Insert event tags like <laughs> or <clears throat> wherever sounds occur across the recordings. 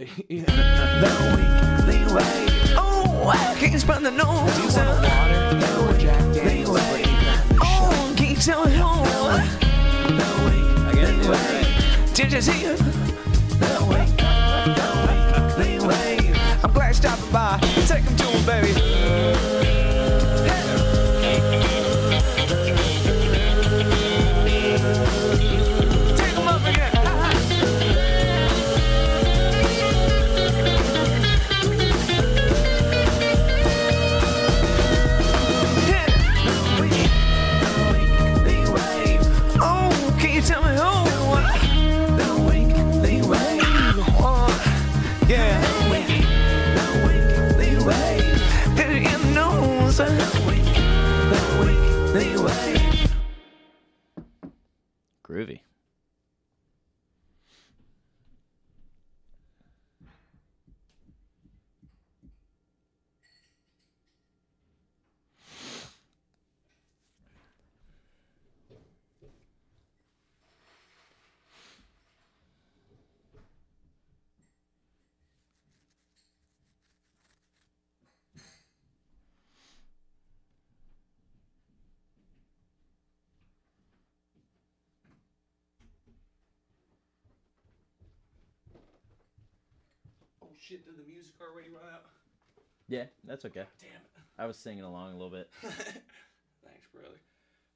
Absolutely. Yeah. the weekly wave. Oh, I can't spend the nose. Do you want water? Or Jack Daniels? Oh, can you tell me home? I gotta do. Did you see it? The week, the weekly wave. I'm glad you stopped by. Take him to him, baby. Shit, did the music already run out? Yeah, that's okay. Damn it. I was singing along a little bit. <laughs> Thanks, brother.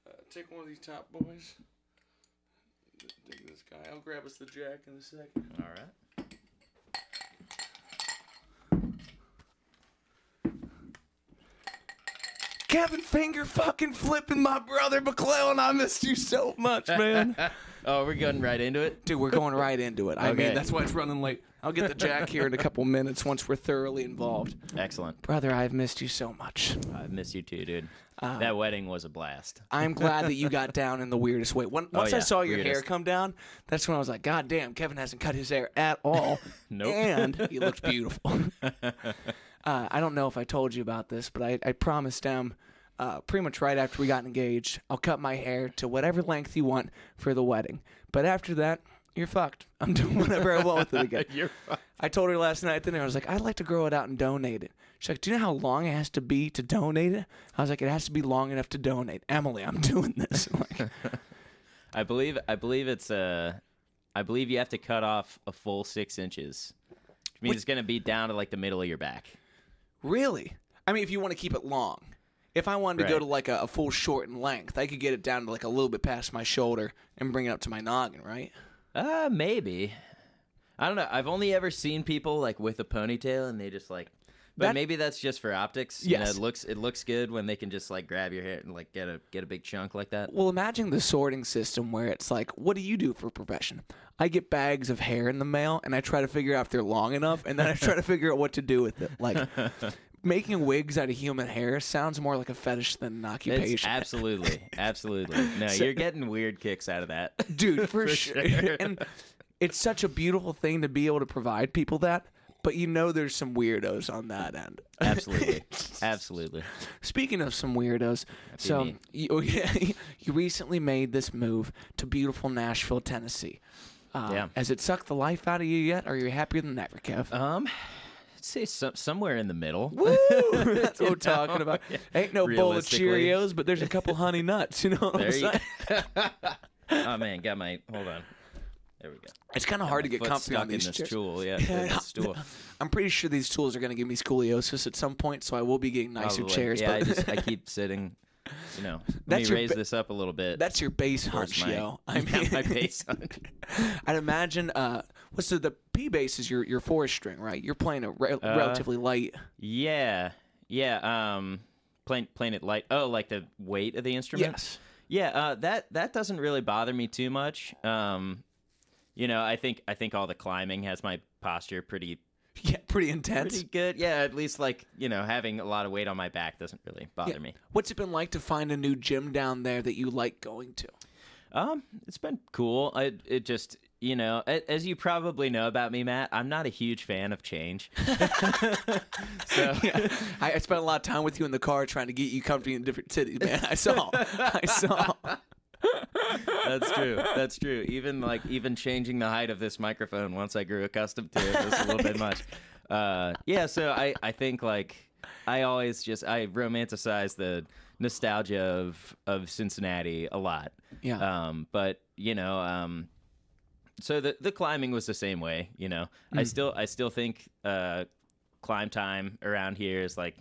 Uh, take one of these top boys. Dig this guy. I'll grab us the jack in a second. All right. Kevin Finger fucking flipping my brother McClellan. I missed you so much, man. <laughs> Oh, we're going right into it. Dude, we're going right into it. I mean, that's why it's running late. I'll get the jack here in a couple minutes once we're thoroughly involved. Excellent. Brother, I've missed you so much. I miss you too, dude. Uh, that wedding was a blast. I'm glad that you got <laughs> down in the weirdest way. When, once I yeah, saw your hair weirdest. come down, that's when I was like, God damn, Kevin hasn't cut his hair at <laughs> all. Nope. And he looked <laughs> beautiful. uh, I don't know if I told you about this, but I, I promised them uh, pretty much right after we got engaged, I'll cut my hair to whatever length you want for the wedding. But after that, you're fucked. <laughs> I'm doing whatever I want with it again. <laughs> You're fine. I told her last night at dinner, I was like, I'd like to grow it out and donate it. She's like, Do you know how long it has to be to donate it? I was like, It has to be long enough to donate. Emily, I'm <laughs> doing this. Like, I believe I believe it's uh I believe you have to cut off a full six inches. Which means it's gonna be down to like the middle of your back. really? I mean, if you want to keep it long. If I wanted to go to like a, a full short in length, I could get it down to like a little bit past my shoulder and bring it up to my noggin, right? Uh maybe. I don't know. I've only ever seen people like with a ponytail and they just like but That- maybe that's just for optics. You know, it looks it looks good when they can just like grab your hair and like get a get a big chunk like that. Well, imagine the sorting system where it's like, what do you do for a profession? I get bags of hair in the mail and I try to figure out if they're long enough and then I try to <laughs> figure out what to do with it. Like <laughs> making wigs out of human hair sounds more like a fetish than an It's occupation. absolutely, <laughs> absolutely. No, you're getting weird kicks out of that. <laughs> Dude, <laughs> for, For sure. sure. and it's such a beautiful thing to be able to provide people that, but you know there's some weirdos on that end. Absolutely. Absolutely. Speaking of some weirdos, so you, you recently made this move to beautiful Nashville, Tennessee. Uh, Yeah. Has it sucked the life out of you yet? Are you happier than ever, Kev? Um I'd say some, somewhere in the middle. Woo! That's what <laughs> we're talking about. Ain't no bowl of Cheerios, but there's a couple <laughs> honey nuts. You know what I'm you saying? <laughs> Oh man, got my hold on. There we go. It's kind of hard to get comfy on these in this chairs. stool. Yeah, Yeah, this stool. I'm pretty sure these tools are going to give me scoliosis at some point, so I will be getting nicer Probably. chairs. Yeah, I just I keep sitting. You know, let That's me raise ba- this up a little bit. that's your bass hunch, my, yo. I yeah, mean, my bass hunch. I'd imagine. Uh, what's the, the P bass is your your four string, right? You're playing a re- Uh, relatively light. Yeah, yeah. Um, playing playing it light. Oh, like the weight of the instrument. Yes. Yeah, uh, that that doesn't really bother me too much. Um, you know, I think I think all the climbing has my posture pretty <laughs> Yeah, pretty intense. pretty good. Yeah, at least like you know having a lot of weight on my back doesn't really bother Yeah. me. What's it been like to find a new gym down there that you like going to? Um, it's been cool. I it just you know as you probably know about me, Matt, I'm not a huge fan of change. <laughs> <laughs> so I, I spent a lot of time with you in the car trying to get you comfy in different cities, man. I saw. I saw. That's true. That's true. Even like even changing the height of this microphone once I grew accustomed to it was a little bit much. Uh, yeah, so I I think like I always just I romanticize the nostalgia of of Cincinnati a lot. Yeah. Um, but you know, um, so the the climbing was the same way. You know, I Mm. still I still think uh, climb time around here is like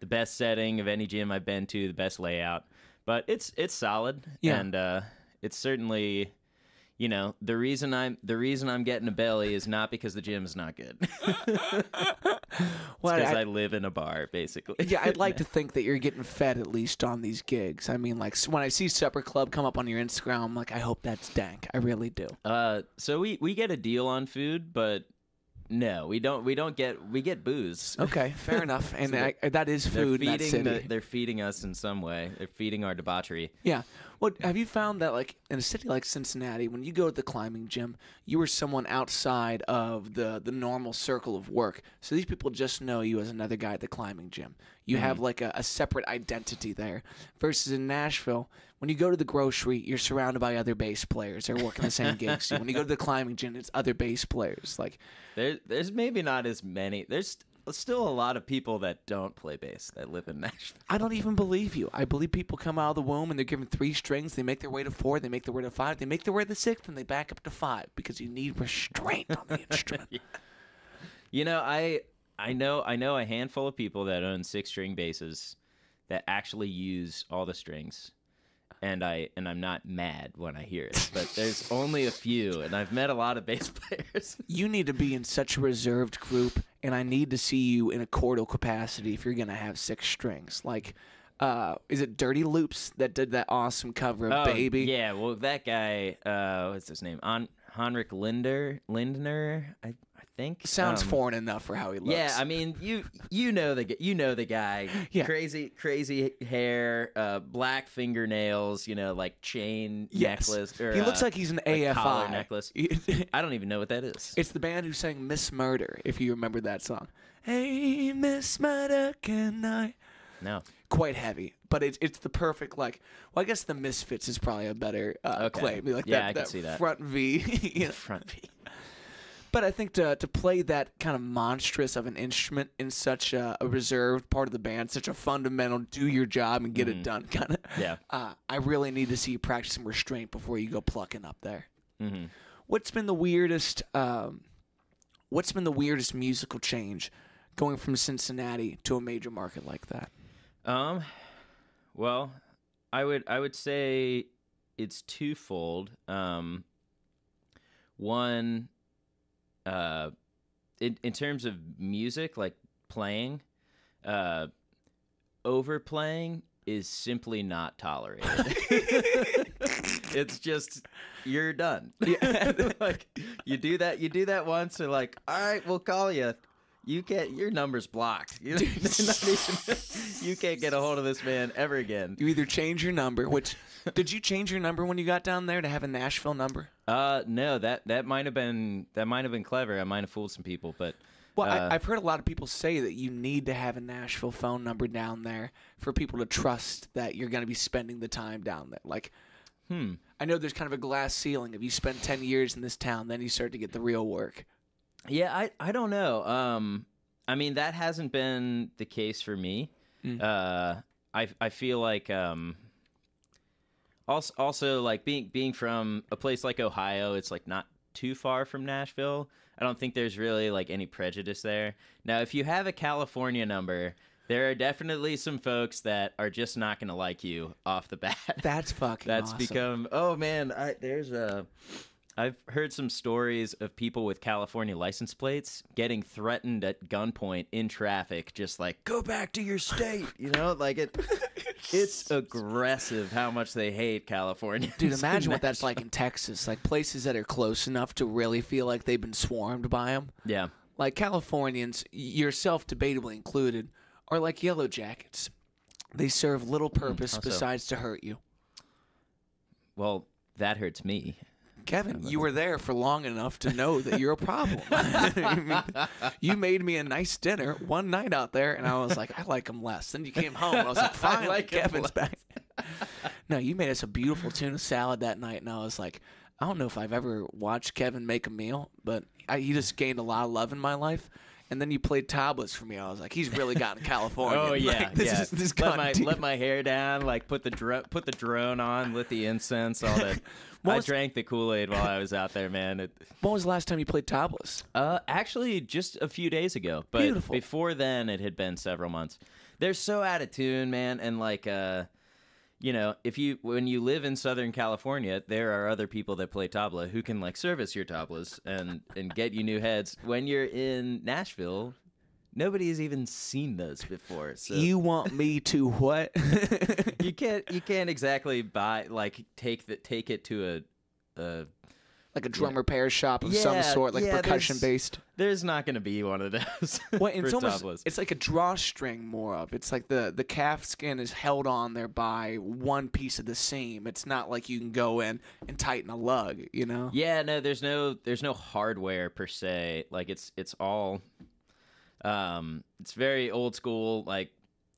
the best setting of any gym I've been to, the best layout. But it's it's solid, Yeah. and uh, it's certainly. You know the reason I'm the reason I'm getting a belly is not because the gym is not good. <laughs> Well, because I- I, live in a bar, basically. yeah, I'd like to <laughs> think that you're getting fed at least on these gigs. I mean, like when I see Supper Club come up on your Instagram, I'm like, I hope that's dank. I really do. Uh, so we we get a deal on food, but no, we don't. We don't get. We get booze. Okay, <laughs> fair enough. And So I, that is They're food that feeding. The, they're feeding us in some way. They're feeding our debauchery. Yeah. What have you found that like in a city like Cincinnati, when you go to the climbing gym, you are someone outside of the the normal circle of work. So these people just know you as another guy at the climbing gym. You have mm-hmm. like a, a separate identity there. Versus in Nashville, when you go to the grocery, you're surrounded by other bass players. They're working the same gigs. <laughs> When you go to the climbing gym, it's other bass players. Like There, there's maybe not as many. There's still a lot of people that don't play bass that live in <laughs> Nashville. I don't even believe you. I believe people come out of the womb and they're given three strings. They make their way to four. They make their way to five. They make their way to six, and they back up to five because you need restraint on the <laughs> instrument. You know, I I know I know a handful of people that own six string basses that actually use all the strings. And I and I'm not mad when I hear it, but there's <laughs> only a few, and I've met a lot of bass players. You need to be in such a reserved group, and I need to see you in a chordal capacity if you're gonna have six strings. Like, uh, is it Dirty Loops that did that awesome cover of Oh, Baby? Yeah, well, that guy, uh, what's his name? On Henrik Linder, Lindner, I, I think. Sounds Um, foreign enough for how he looks. Yeah, I mean, you you know the you know the guy. <laughs> Yeah. Crazy crazy hair, uh, black fingernails. You know, like chain Yes. necklace. Or, he looks uh, like he's an like AFI necklace. <laughs> I don't even know what that is. It's the band who sang Miss Murder, if you remember that song. Hey, Miss Murder, can I? no. Quite heavy, but it's it's the perfect like. Well, I guess the Misfits is probably a better uh, Okay. claim. Like Yeah, that, I can that see that. front V. <laughs> Front V. But I think to to play that kind of monstrous of an instrument in such a, a reserved part of the band, such a fundamental do your job and get it done kind of. Mm-hmm. Yeah. <laughs> Uh, I really need to see you practice some restraint before you go plucking up there. hmm What's been the weirdest? Um, what's been the weirdest musical change going from Cincinnati to a major market like that? Um, well, I would I would say it's twofold. Um, one, uh, in in terms of music, like playing, uh, overplaying is simply not tolerated. <laughs> <laughs> it's just you're done. <laughs> Like you do that, you do that once, and like, all right, we'll call you. You can't. Your number's blocked. <laughs> You, <laughs> even, you can't get a hold of this man ever again. You either change your number, which did you change your number when you got down there to have a Nashville number? Uh, no, that that might have been that might have been clever. I might have fooled some people, but Well, Uh, I, I've heard a lot of people say that you need to have a Nashville phone number down there for people to trust that you're going to be spending the time down there. Like, hmm. I know there's kind of a glass ceiling. If you spend 10 years in this town, then you start to get the real work. Yeah, I I don't know. Um, I mean that hasn't been the case for me. Mm. Uh, I I feel like um. Also, also like being being from a place like Ohio, it's like not too far from Nashville. I don't think there's really like any prejudice there. Now, if you have a California number, there are definitely some folks that are just not going to like you off the <laughs> bat. That's fucking That's awesome. become oh man, I there's a I've heard some stories of people with California license plates getting threatened at gunpoint in traffic, just like go back to your state. You know, like it. <laughs> It's aggressive how much they hate California. Dude, <laughs> imagine what that's like in Texas. Like places that are close enough to really feel like they've been swarmed by them. Yeah, Like Californians, yourself debatably included, are like yellow jackets. They serve little hmm, purpose how so? besides to hurt you. well, that hurts me. Kevin, you were there for long enough to know that you're a problem. I <laughs> mean, you made me a nice dinner one night out there, and I was like, I like him less. Then you came home, and I was like, <laughs> I finally, like Kevin's back. <laughs> No, you made us a beautiful tuna salad that night, and I was like, I don't know if I've ever watched Kevin make a meal, but I, he just gained a lot of love in my life. And then you played tablas for me. I was like, he's really gotten <laughs> California. Oh <laughs> yeah, Like, this yeah. Is, this let my deep. let my hair down, like put the dro- put the drone on, lit the incense, all that. <laughs> I was- drank the Kool Aid while I was out there, man. It, When was the last time you played tablas? uh, actually, just a few days ago, but Beautiful. before then, it had been several months. They're so out of tune, man, and like, uh, you know, if you when you live in Southern California, there are other people that play tabla who can like service your tablas and and get you new heads. When you're in Nashville, nobody has even seen those before. So You want me to what? <laughs> you can't you can't exactly buy like take the take it to a, a like a drum repair shop of some Yeah, sort, like yeah, percussion based. there's not going to be one of those <laughs> Well, it's for almost it's like a drawstring more of. It's like the the calf skin is held on there by one piece of the seam. It's not like you can go in and tighten a lug, you know. yeah no there's no there's no hardware per se like it's it's all um it's very old school like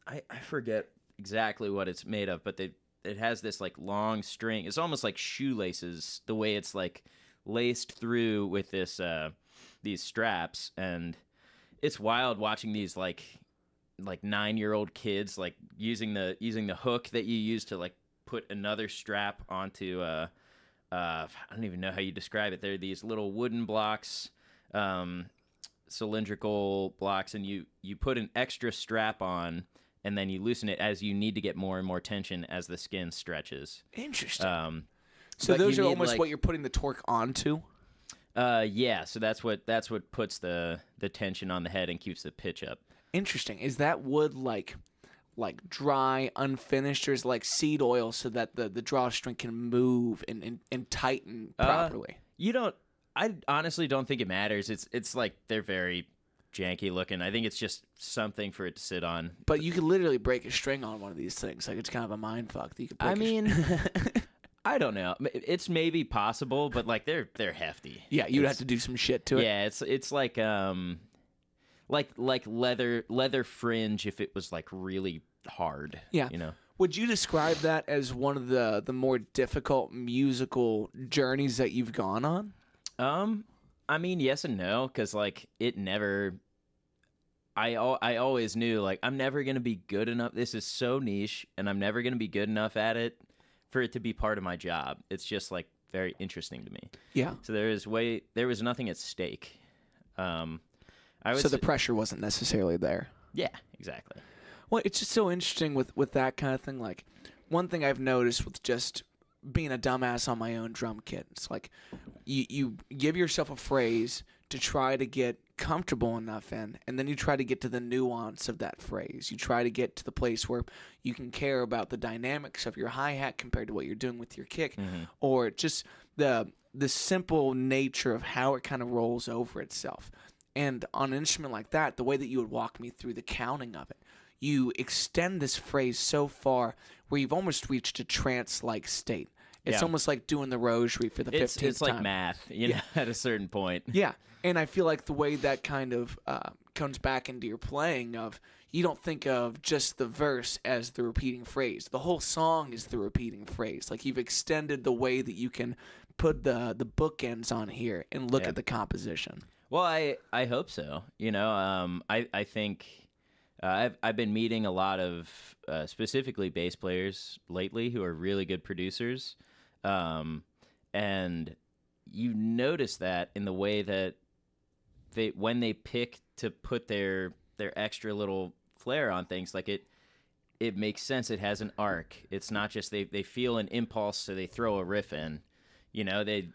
i i forget exactly what it's made of but they it has this like long string it's almost like shoelaces the way it's like laced through with this uh these straps and it's wild watching these like like nine year old kids like using the using the hook that you use to like put another strap onto uh uh I don't even know how you describe it. They're these little wooden blocks, um cylindrical blocks and you you put an extra strap on and then you loosen it as you need to get more and more tension as the skin stretches. Interesting. Um so but those are need, almost like- what you're putting the torque onto. uh yeah, so that's what that's what puts the the tension on the head and keeps the pitch up. Interesting. Is that wood like like dry, unfinished, or is it like seed oil so that the, the drawstring can move and, and, and tighten Uh, properly? You don't. I honestly don't think it matters. It's it's like they're very janky looking. I think it's just something for it to sit on. but you could literally break a string on one of these things. Like it's kind of a mind fuck that you could break I mean, <laughs> I don't know. It's maybe possible, but like they're they're hefty. yeah, you'd have to do some shit to it. Yeah, it's it's like um, like like leather leather fringe if it was like really hard. Yeah. you know. Would you describe that as one of the the more difficult musical journeys that you've gone on? Um, I mean, yes and no, because like it never. I al- I always knew like I'm never gonna be good enough. This is so niche, and I'm never gonna be good enough at it for it to be part of my job. It's just like very interesting to me. Yeah. So there is way there was nothing at stake. Um, I would So the pressure wasn't necessarily there. yeah, exactly. Well, it's just so interesting with with that kind of thing. Like one thing I've noticed with just being a dumbass on my own drum kit, it's like you you give yourself a phrase to try to get comfortable enough in, and then you try to get to the nuance of that phrase. You try to get to the place where you can care about the dynamics of your hi hat compared to what you're doing with your kick, mm-hmm. or just the the simple nature of how it kind of rolls over itself. And on an instrument like that, the way that you would walk me through the counting of it, you extend this phrase so far where you've almost reached a trance like state. It's Yeah. almost like doing the rosary for the It's 15th it's like math, you know, <laughs> at a certain point. Yeah, and I feel like the way that kind of uh, comes back into your playing of you don't think of just the verse as the repeating phrase. The whole song is the repeating phrase. Like you've extended the way that you can put the the bookends on here and look Yeah. at the composition. Well, I I hope so. You know, um, I I think uh, I've I've been meeting a lot of uh, specifically bass players lately who are really good producers, um, and you notice that in the way that they when they pick to put their their extra little flair on things, like it it makes sense. It has an arc. It's not just they they feel an impulse, so they throw a riff in. You know, they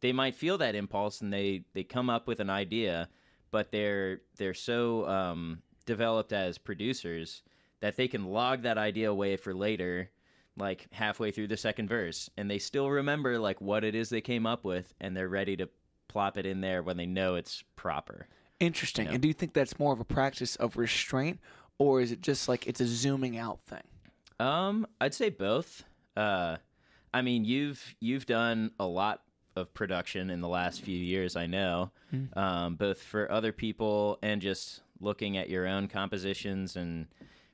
they might feel that impulse and they they come up with an idea, but they're they're so um, developed as producers that they can log that idea away for later, like halfway through the second verse, and they still remember like what it is they came up with, and they're ready to plop it in there when they know it's proper. Interesting. Yeah. And do you think that's more of a practice of restraint, or is it just like it's a zooming out thing? Um, I'd say both. Uh, I mean, you've you've done a lot of production in the last few years. I know, um, both for other people and just looking at your own compositions and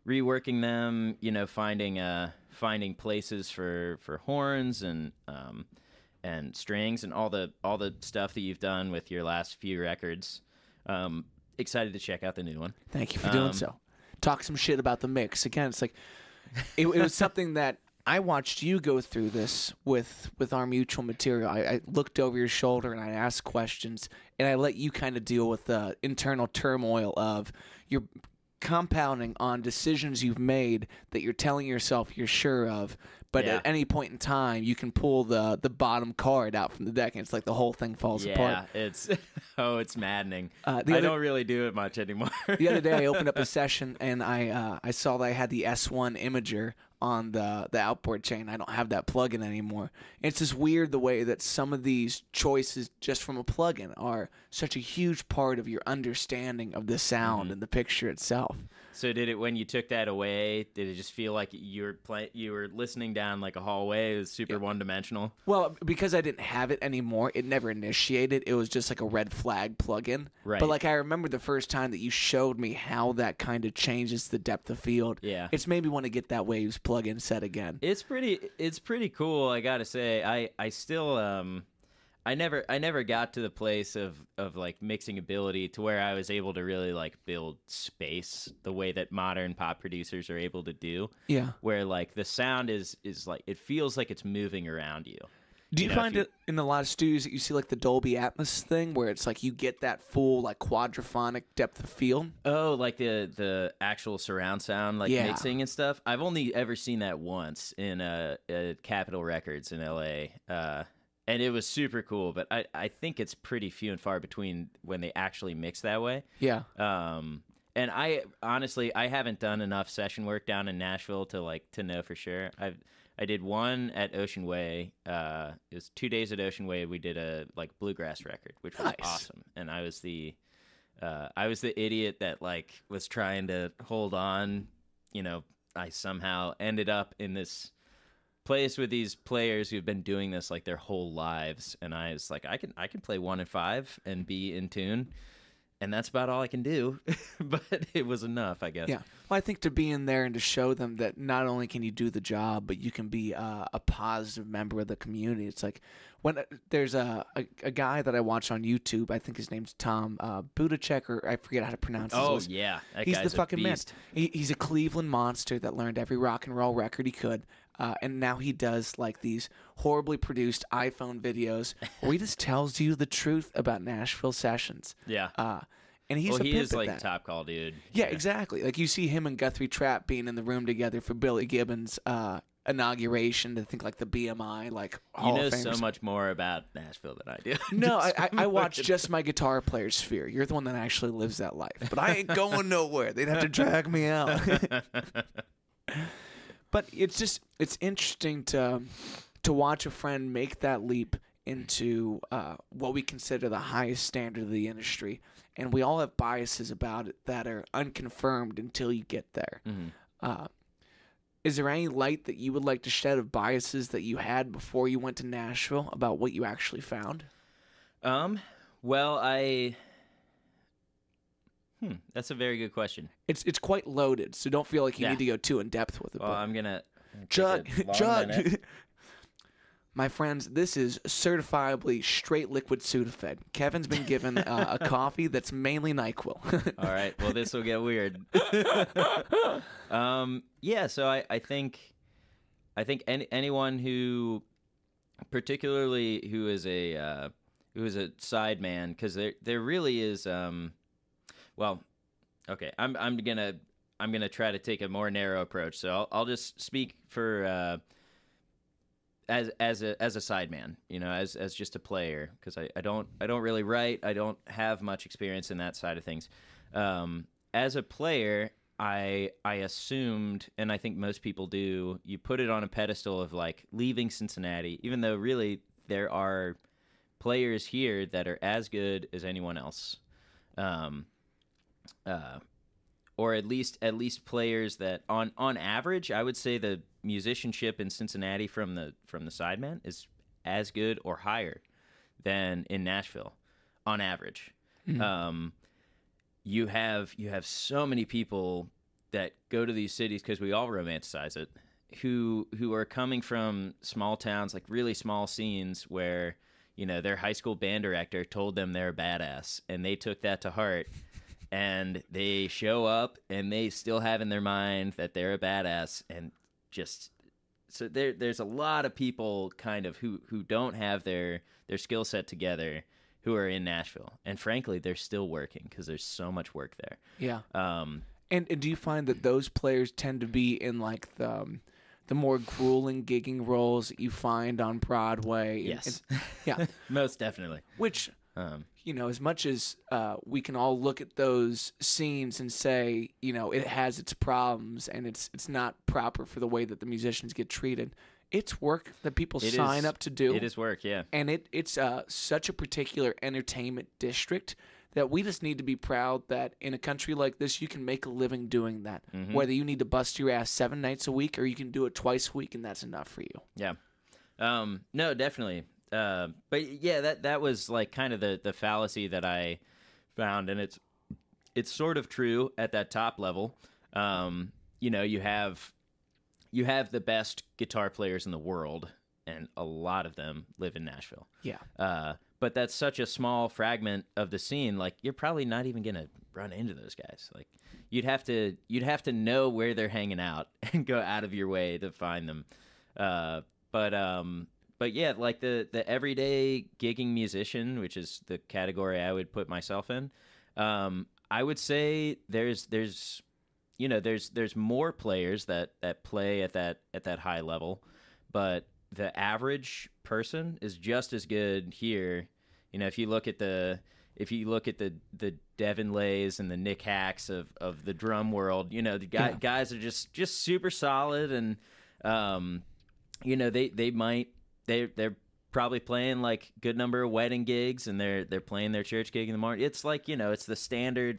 reworking them. You know, finding uh finding places for for horns and um and strings and all the all the stuff that you've done with your last few records. Um, excited to check out the new one. Thank you for doing Um, so. Talk some shit about the mix. Again, it's like it, it was something that I watched you go through this with with our mutual material. I, I looked over your shoulder and I asked questions, and I let you kind of deal with the internal turmoil of you're compounding on decisions you've made that you're telling yourself you're sure of. But Yeah. at any point in time, you can pull the the bottom card out from the deck, and it's like the whole thing falls yeah, apart. it's <laughs> oh, it's maddening. Uh, I other- don't really do it much anymore. the other day I opened up a <laughs> session and I uh, I saw that I had the S1 imager on the the outboard chain. I don't have that plugin anymore. It's just weird the way that some of these choices just from a plugin are such a huge part of your understanding of the sound mm-hmm. and the picture itself. So did it when you took that away? Did it just feel like you were play, you were listening down like a hallway? It was super one dimensional. Well, because I didn't have it anymore, it never initiated. It was just like a red flag plugin. Right. But like I remember the first time that you showed me how that kind of changes the depth of field. Yeah. It's made me want to get that Waves plugin set again. It's pretty it's pretty cool, I got to say. I I still um I never I never got to the place of of like mixing ability to where I was able to really like build space the way that modern pop producers are able to do Yeah. where like the sound is is like it feels like it's moving around you. Do you, You know, find you- it in a lot of studios that you see like the Dolby Atmos thing where it's like you get that full like quadraphonic depth of field? Oh, like the the actual surround sound, like Yeah. mixing and stuff. I've only ever seen that once in uh, uh Capitol Records in L.A. Uh, and it was super cool. But I I think it's pretty few and far between when they actually mix that way. Yeah. Um, and I honestly I haven't done enough session work down in Nashville to like to know for sure. I've I did one at Ocean Way. Uh, it was two days at Ocean Way. We did a like bluegrass record, which was Nice. awesome. And I was the uh, I was the idiot that like was trying to hold on. You know, I somehow ended up in this place with these players who've been doing this like their whole lives, and I was like, I can I can play one and five and be in tune, and that's about all I can do. <laughs> but it was enough, I guess. Yeah. Well, I think to be in there and to show them that not only can you do the job, but you can be uh, a positive member of the community. It's like when uh, there's a, a, a guy that I watch on YouTube. I think his name's Tom uh, Bukovac, or I forget how to pronounce his Oh last- yeah, that he's the fucking man. He, he's a Cleveland monster that learned every rock and roll record he could, uh, and now he does like these horribly produced iPhone videos where he <laughs> just tells you the truth about Nashville sessions. Yeah. Uh, and he's well, a he is like that. top call dude. Yeah, exactly. Like you see him and Guthrie Trapp being in the room together for Billy Gibbons' uh, inauguration. To think like the BMI, like You know so much more about Nashville than I do. <laughs> No, I, I, I <laughs> watch just my guitar player's sphere. You're the one that actually lives that life, but I ain't going nowhere. They'd have to drag me out. But it's just it's interesting to to watch a friend make that leap into uh, what we consider the highest standard of the industry, and we all have biases about it that are unconfirmed until you get there. Mhm. Uh, is there any light that you would like to shed of biases that you had before you went to Nashville about what you actually found? Um. Well, I. Hmm. That's a very good question. It's it's quite loaded, so don't feel like you Yeah. need to go too in depth with it. Well, but I'm gonna. take Chug, a long chug. <laughs> My friends, this is certifiably straight liquid Sudafed. Kevin's been given uh, a <laughs> coffee that's mainly Nyquil. <laughs> All right. Well, this will get weird. um. Yeah. So I. I think. I think any, anyone who, particularly who is a uh, who is a side man, because there there really is. Um. Well. Okay. I'm I'm gonna I'm gonna try to take a more narrow approach. So I'll I'll just speak for. Uh, as as a as a sideman, you know, as as just a player, because I, I don't I don't really write. I don't have much experience in that side of things. Um, as a player, I I assumed, and I think most people do, you put it on a pedestal of like leaving Cincinnati, even though really there are players here that are as good as anyone else. Um, uh, or at least at least players that on on average, I would say the musicianship in Cincinnati from the from the sideman is as good or higher than in Nashville on average. Um, you have you have so many people that go to these cities because we all romanticize it, who who are coming from small towns, like really small scenes where you know their high school band director told them they're a badass, and they took that to heart. And they show up, and they still have in their mind that they're a badass, and just so there there's a lot of people kind of who who don't have their their skill set together who are in Nashville, and frankly, they're still working because there's so much work there. Yeah. Um, And, and do you find that those players tend to be in like the um, the more grueling gigging roles that you find on Broadway? and- yes, and- yeah. <laughs> most definitely. Which Um, you know, as much as uh, we can all look at those scenes and say, you know, it has its problems and it's it's not proper for the way that the musicians get treated. It's work that people sign is- up to do. it is work, yeah. and it it's uh, such a particular entertainment district that we just need to be proud that in a country like this you can make a living doing that. Mhm. Whether you need to bust your ass seven nights a week or you can do it twice a week and that's enough for you. Yeah. Um, no, definitely. Uh, but yeah, that that was like kind of the the fallacy that I found, and it's it's sort of true at that top level. Um, you know, you have you have the best guitar players in the world, and a lot of them live in Nashville. Yeah. Uh, but that's such a small fragment of the scene. Like you're probably not even gonna run into those guys. Like you'd have to you'd have to know where they're hanging out <laughs> and go out of your way to find them. Uh, but um, but yeah, like the the everyday gigging musician, which is the category I would put myself in. Um, I would say there's there's you know there's there's more players that that play at that at that high level, but the average person is just as good here. You know, if you look at the if you look at the the Devin Lays and the Nick Hacks of, of the drum world, you know the guy, Yeah. guys are just just super solid, and um, you know they they might they they're probably playing like good number of wedding gigs, and they're they're playing their church gig in the morning. It's like you know it's the standard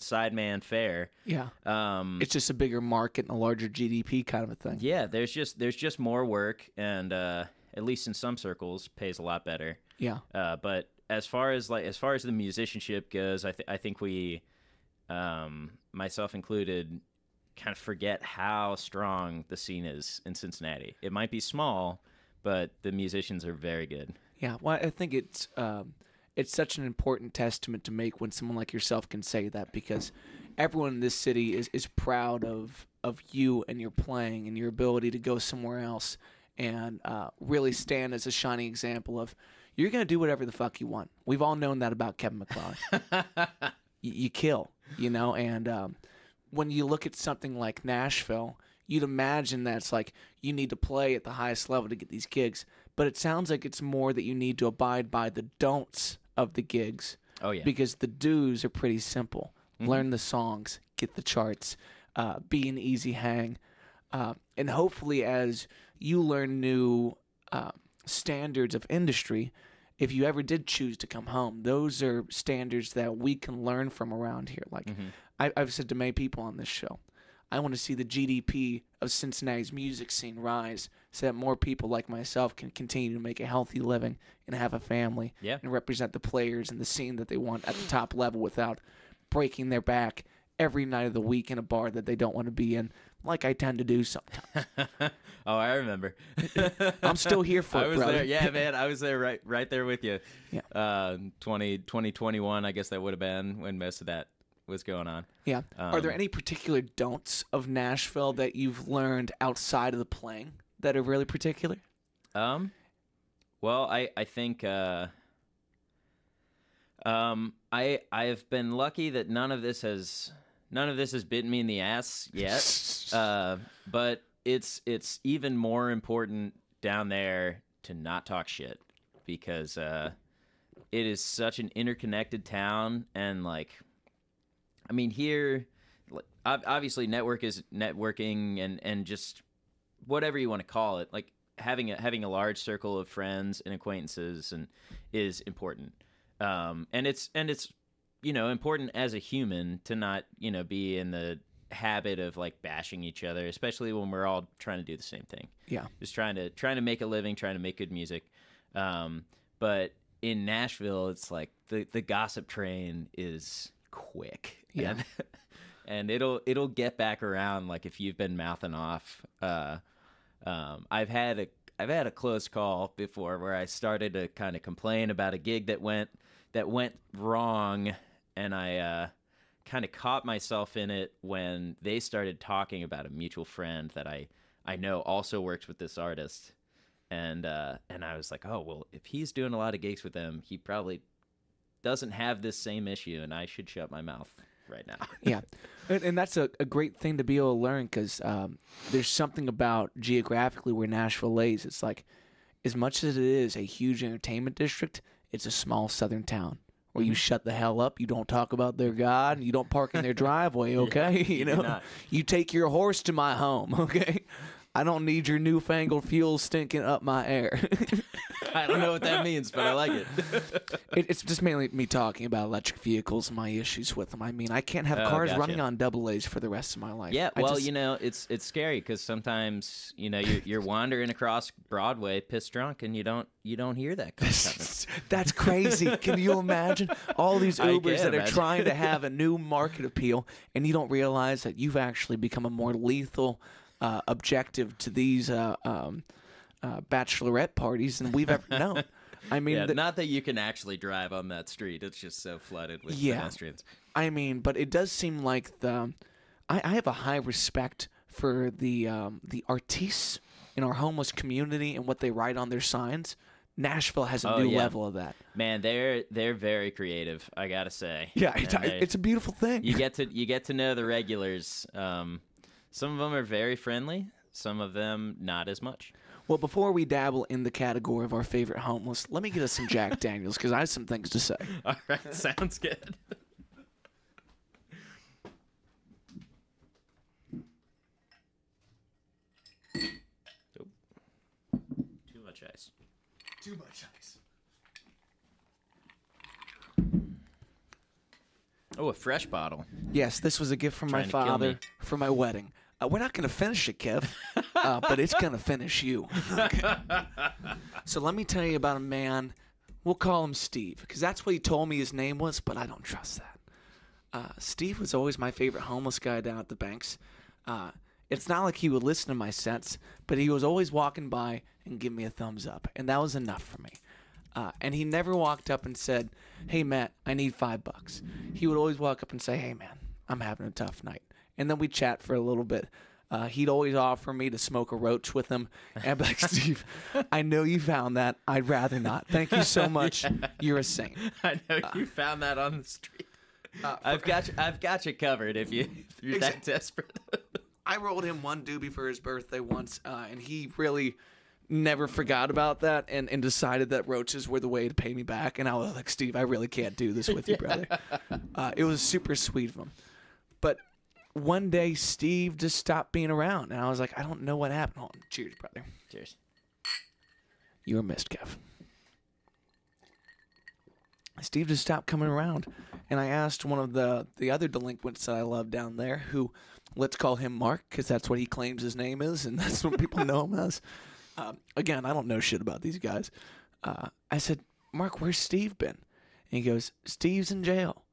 sideman fare. Yeah. Um, It's just a bigger market and a larger GDP kind of a thing. yeah, there's just there's just more work, and uh, at least in some circles, pays a lot better. Yeah. Uh, but as far as like as far as the musicianship goes, I th- I think we, um, myself included, kind of forget how strong the scene is in Cincinnati. It might be small, but the musicians are very good. Yeah, well, I think it's um, it's such an important testament to make when someone like yourself can say that because everyone in this city is, is proud of of you and your playing and your ability to go somewhere else and uh, really stand as a shining example of you're gonna do whatever the fuck you want. We've all known that about Kevin McClellan. <laughs> you, you kill, you know, and um, when you look at something like Nashville, you'd imagine that it's like you need to play at the highest level to get these gigs, but it sounds like it's more that you need to abide by the don'ts of the gigs oh yeah, because the do's are pretty simple. Learn the songs, get the charts, uh, be an easy hang, uh, and hopefully, as you learn new uh, standards of industry, if you ever did choose to come home, those are standards that we can learn from around here. Like Mhm. I, I've said to many people on this show, I want to see the GDP of Cincinnati's music scene rise so that more people like myself can continue to make a healthy living and have a family Yeah. and represent the players and the scene that they want at the top level without breaking their back every night of the week in a bar that they don't want to be in, like I tend to do sometimes. <laughs> oh, I remember. <laughs> I'm still here for <laughs> I it, was brother. there. Yeah, man, I was there right right there with you. Yeah. Uh, 20, 2021, I guess that would have been when most of that was going on. Yeah. Are there Um, any particular don'ts of Nashville that you've learned outside of the playing that are really particular? Um, well, I I think uh, um, I I have been lucky that none of this has none of this has bitten me in the ass yet. <laughs> uh, but it's it's even more important down there to not talk shit because uh, it is such an interconnected town and like, I mean here, obviously network is networking and and just whatever you want to call it like having a having a large circle of friends and acquaintances and is important. Um and it's and it's you know important as a human to not you know be in the habit of like bashing each other especially when we're all trying to do the same thing. Yeah. just trying to trying to make a living trying to make good music. Um but in nashville it's like the the gossip train is quick Yeah. And <laughs> and it'll it'll get back around like if you've been mouthing off. Uh, um, I've had a I've had a close call before where I started to kind of complain about a gig that went that went wrong, and I uh, kind of caught myself in it when they started talking about a mutual friend that I I know also works with this artist, and uh, and I was like, oh well, if he's doing a lot of gigs with them, he probably doesn't have this same issue, and I should shut my mouth right now. <laughs> yeah, and, and that's a, a great thing to be able to learn because um, there's something about geographically where Nashville lays. It's like as much as it is a huge entertainment district, it's a small southern town where you Mhm. shut the hell up. You don't talk about their God. and You don't park in their <laughs> driveway. Okay, you <laughs> you know, you take your horse to my home. Okay. I don't need your newfangled fuel stinking up my air. <laughs> I don't know what that means, but I like it. <laughs> it, it's just mainly me talking about electric vehicles and my issues with them. I mean, I can't have Oh, cars gotcha. running on double A's for the rest of my life. Yeah, I well, just- you know, it's it's scary because sometimes you know you're, you're wandering across Broadway, pissed drunk, and you don't you don't hear that. <laughs> That's crazy. Can you imagine all these Ubers that are trying to have a new market appeal, and you don't realize that you've actually become a more lethal uh, objective to these uh, um, uh, bachelorette parties than we've ever known. <laughs> I mean, yeah, the- not that you can actually drive on that street; it's just so flooded with Yeah. pedestrians. I mean, but it does seem like the. I, I have a high respect for the um, the artistes in our homeless community and what they write on their signs. Nashville has a Oh, new yeah. level of that. Man, they're they're very creative. I gotta say. <laughs> Yeah, it's, they- it's a beautiful thing. you get to <laughs> you get to know the regulars. Um, some of them are very friendly. Some of them not as much. Well, before we dabble in the category of our favorite homeless, let me get us some Jack <laughs> Daniels because I have some things to say. <laughs> All right, sounds good. Nope. Too much ice. Too much ice. Oh, a fresh bottle. Yes, this was a gift from my Trying to kill father for my wedding. Uh, we're not going to finish it, Kev, uh, but it's going to finish you. Okay. <laughs> so let me tell you about a man. We'll call him Steve because that's what he told me his name was, but I don't trust that. Uh, Steve was always my favorite homeless guy down at the banks. Uh, it's not like he would listen to my sets, but he was always walking by and give me a thumbs up, and that was enough for me. Uh, and he never walked up and said, "Hey Matt, I need five bucks." He would always walk up and say, "Hey man, I'm having a tough night," and then we would chat for a little bit. Uh, he'd always offer me to smoke a roach with him, and I'd be like, "Steve, I know you found that. I'd rather not. Thank you so much. <laughs> You're a saint." I know you found that on the street. I've got you, I've got you covered if you if you're that desperate. <laughs> I rolled him one doobie for his birthday once, uh, and he really never forgot about that and, and decided that roaches were the way to pay me back. And I was like, Steve, I really can't do this with you, brother. <laughs> Uh, it was super sweet of him. One day, Steve just stopped being around, and I was like, I don't know what happened. Hold on. Cheers, brother. Cheers. You were missed, Kev. Steve just stopped coming around, and I asked one of the the other delinquents that I love down there, who let's call him Mark because that's what he claims his name is, and <laughs> that's what people know him as. Um, again, I don't know shit about these guys. Uh, I said, Mark, where's Steve been? And he goes, Steve's in jail.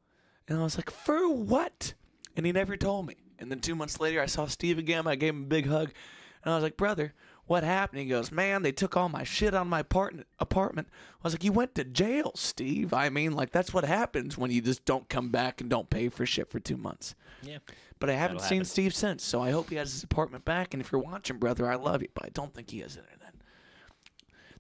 And I was like, for what? And he never told me. And then two months later, I saw Steve again. I gave him a big hug. And I was like, brother, what happened? He goes, man, they took all my shit on my apartment. apartment. I was like, you went to jail, Steve. I mean, like, that's what happens when you just don't come back and don't pay for shit for two months. Yeah. But I haven't That'll seen happen. Steve since, so I hope he has his apartment back. And if you're watching, brother, I love you, but I don't think he has internet.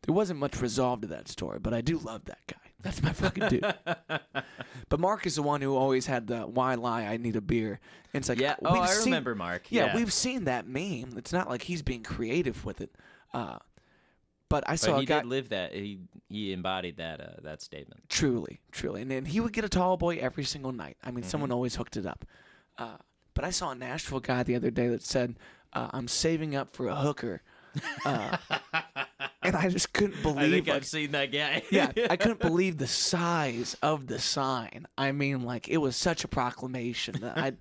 There wasn't much resolve to that story, but I do love that guy. That's my fucking dude. <laughs> but Mark is the one who always had the "Why lie? I need a beer." And it's like, Yeah. Oh, I seen- remember Mark. Yeah, Yeah. we've seen that meme. It's not like he's being creative with it. Uh, but I But saw he a guy did live that. He he embodied that uh, that statement. truly, truly, and then he would get a tall boy every single night. I mean, Mm-hmm. someone always hooked it up. Uh, but I saw a Nashville guy the other day that said, uh, "I'm saving up for a hooker," uh, and I just couldn't <laughs> I believe. think like, I've seen that guy. <laughs> yeah, I couldn't <laughs> believe the size of the sign. I mean, like it was such a proclamation that I,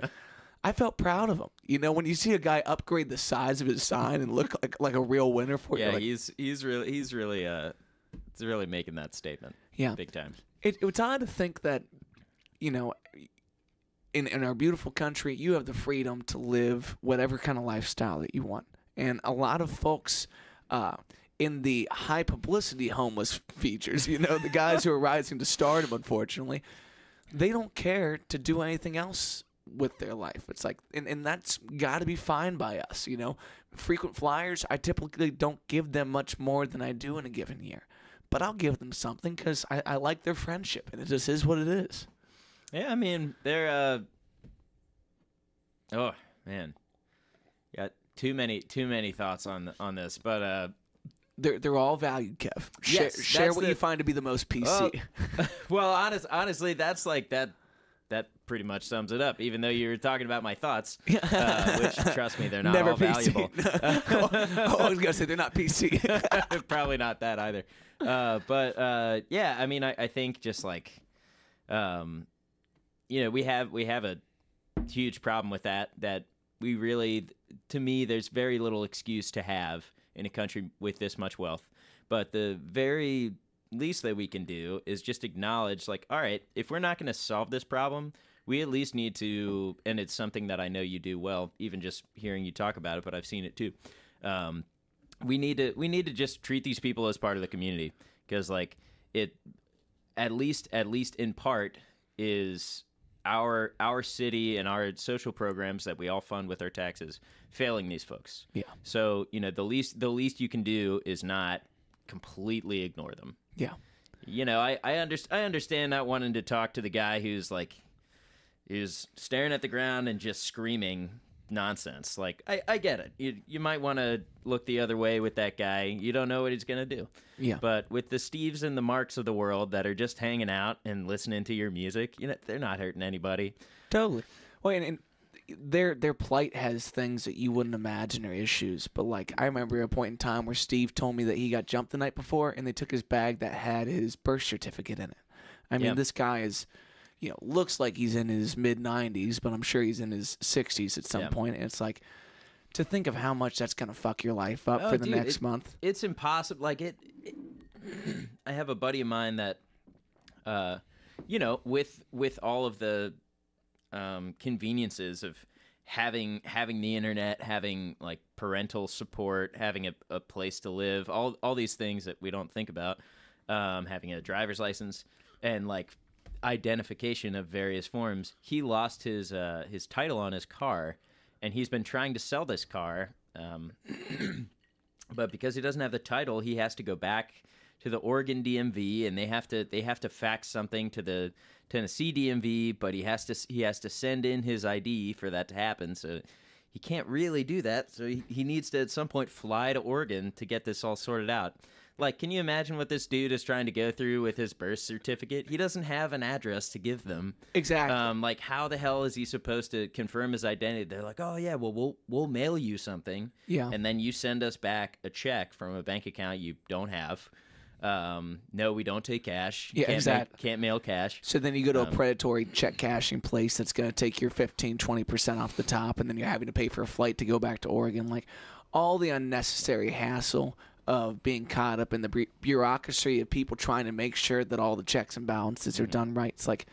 I felt proud of him. You know, when you see a guy upgrade the size of his sign and look like like a real winner for you, yeah. like, He's he's really he's really uh, it's really making that statement. yeah, Big time. it, it's odd to think that, you know, in, in our beautiful country, you have the freedom to live whatever kind of lifestyle that you want. And a lot of folks uh, in the high publicity homeless <laughs> features, you know, the guys who are rising to stardom, unfortunately, they don't care to do anything else with their life. It's like, and, and that's got to be fine by us, you know. Frequent flyers, I typically don't give them much more than I do in a given year. But I'll give them something because I, I like their friendship, and it just is what it is. Yeah, I mean, they're uh Oh, man. Got too many too many thoughts on on this, but uh They're, they're all valued, Kev. Share, Yes, share what the- you find to be the most PC. <laughs> <laughs> well, honest honestly, that's like that that pretty much sums it up. Even though you were talking about my thoughts, <laughs> uh, which trust me, they're not Never all PC. valuable. oh, I was gonna say they're not PC. Probably not that either. Uh, but uh, yeah, I mean, I, I think just like, um, you know, we have we have a huge problem with that. That we really, to me, there's very little excuse to have in a country with this much wealth. But the very least that we can do is just acknowledge, like, all right, if we're not going to solve this problem, we at least need to, and it's something that I know you do well, even just hearing you talk about it, but I've seen it too. Um, we need to we need to just treat these people as part of the community because like it at least at least in part is our our city and our social programs that we all fund with our taxes failing these folks Yeah. so you know the least the least you can do is not completely ignore them yeah. you know i i, underst- I understand not wanting to talk to the guy who's like who's staring at the ground and just screaming nonsense like i i get it you you might want to look the other way with that guy you don't know what he's gonna do Yeah. but with the steves and the marks of the world that are just hanging out and listening to your music you know they're not hurting anybody Totally. Well, and, and their their plight has things that you wouldn't imagine are issues. But like I remember a point in time where Steve told me that he got jumped the night before, and they took his bag that had his birth certificate in it. I mean, Yeah. this guy is, you know, looks like he's in his mid nineties, but I'm sure he's in his sixties at some Yeah. point. And it's like to think of how much that's gonna fuck your life up Oh, for the dude, next it- month. it's impossible. Like it, it- <clears throat> I have a buddy of mine that, uh, you know, with with all of the um, conveniences of having having the internet, having like parental support, having a, a place to live, all all these things that we don't think about, um, having a driver's license, and like identification of various forms. He lost his uh, his title on his car, and he's been trying to sell this car. Um, <clears throat> but because he doesn't have the title, he has to go back to the Oregon DMV, and they have to they have to fax something to the Tennessee DMV. But he has to he has to send in his ID for that to happen. So he can't really do that. So he, he needs to at some point fly to Oregon to get this all sorted out. Like, can you imagine what this dude is trying to go through with his birth certificate? He doesn't have an address to give them. Exactly. Um, like, how the hell is he supposed to confirm his identity? They're like, oh yeah, well we'll we'll mail you something, yeah. and then you send us back a check from a bank account you don't have. Um, no, we don't take cash. Yeah, can't exact- Make, can't mail cash. So then you go to a Um, predatory check cashing place that's going to take your 15, 20% off the top, and then you're having to pay for a flight to go back to Oregon. Like all the unnecessary hassle of being caught up in the bureaucracy of people trying to make sure that all the checks and balances are done right. It's like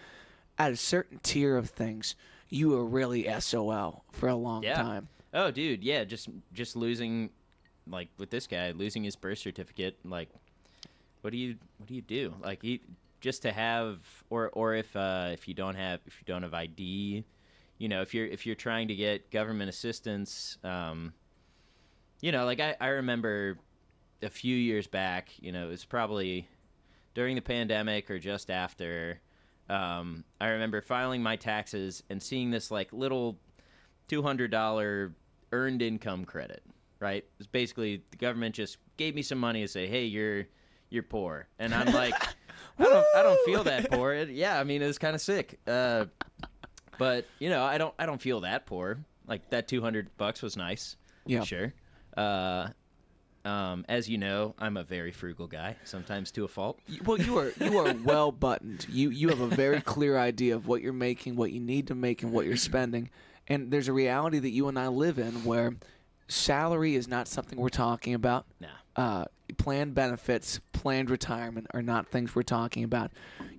at a certain tier of things, you are really SOL for a long Yeah. time. Oh, dude, yeah, just just losing, like with this guy losing his birth certificate. Like, what do you what do you do? Like, he, just to have, or or if uh, if you don't have if you don't have ID, you know, if you're if you're trying to get government assistance, um, you know, like I I remember a few years back, you know, it was probably during the pandemic or just after. Um, I remember filing my taxes and seeing this like little two hundred dollar earned income credit. Right? It's basically the government just gave me some money to say, "Hey, you're you're poor," and I'm like, <laughs> I don't I don't feel that poor. It, yeah, I mean it was kind of sick. Uh, but you know, I don't I don't feel that poor. Like that two hundred bucks was nice. Yeah. Sure. Uh, um, as you know, I'm a very frugal guy, sometimes to a fault. Well, you are you are well buttoned. You you have a very clear idea of what you're making, what you need to make, and what you're spending. And there's a reality that you and I live in where salary is not something we're talking about. Nah. Uh, planned benefits, planned retirement are not things we're talking about.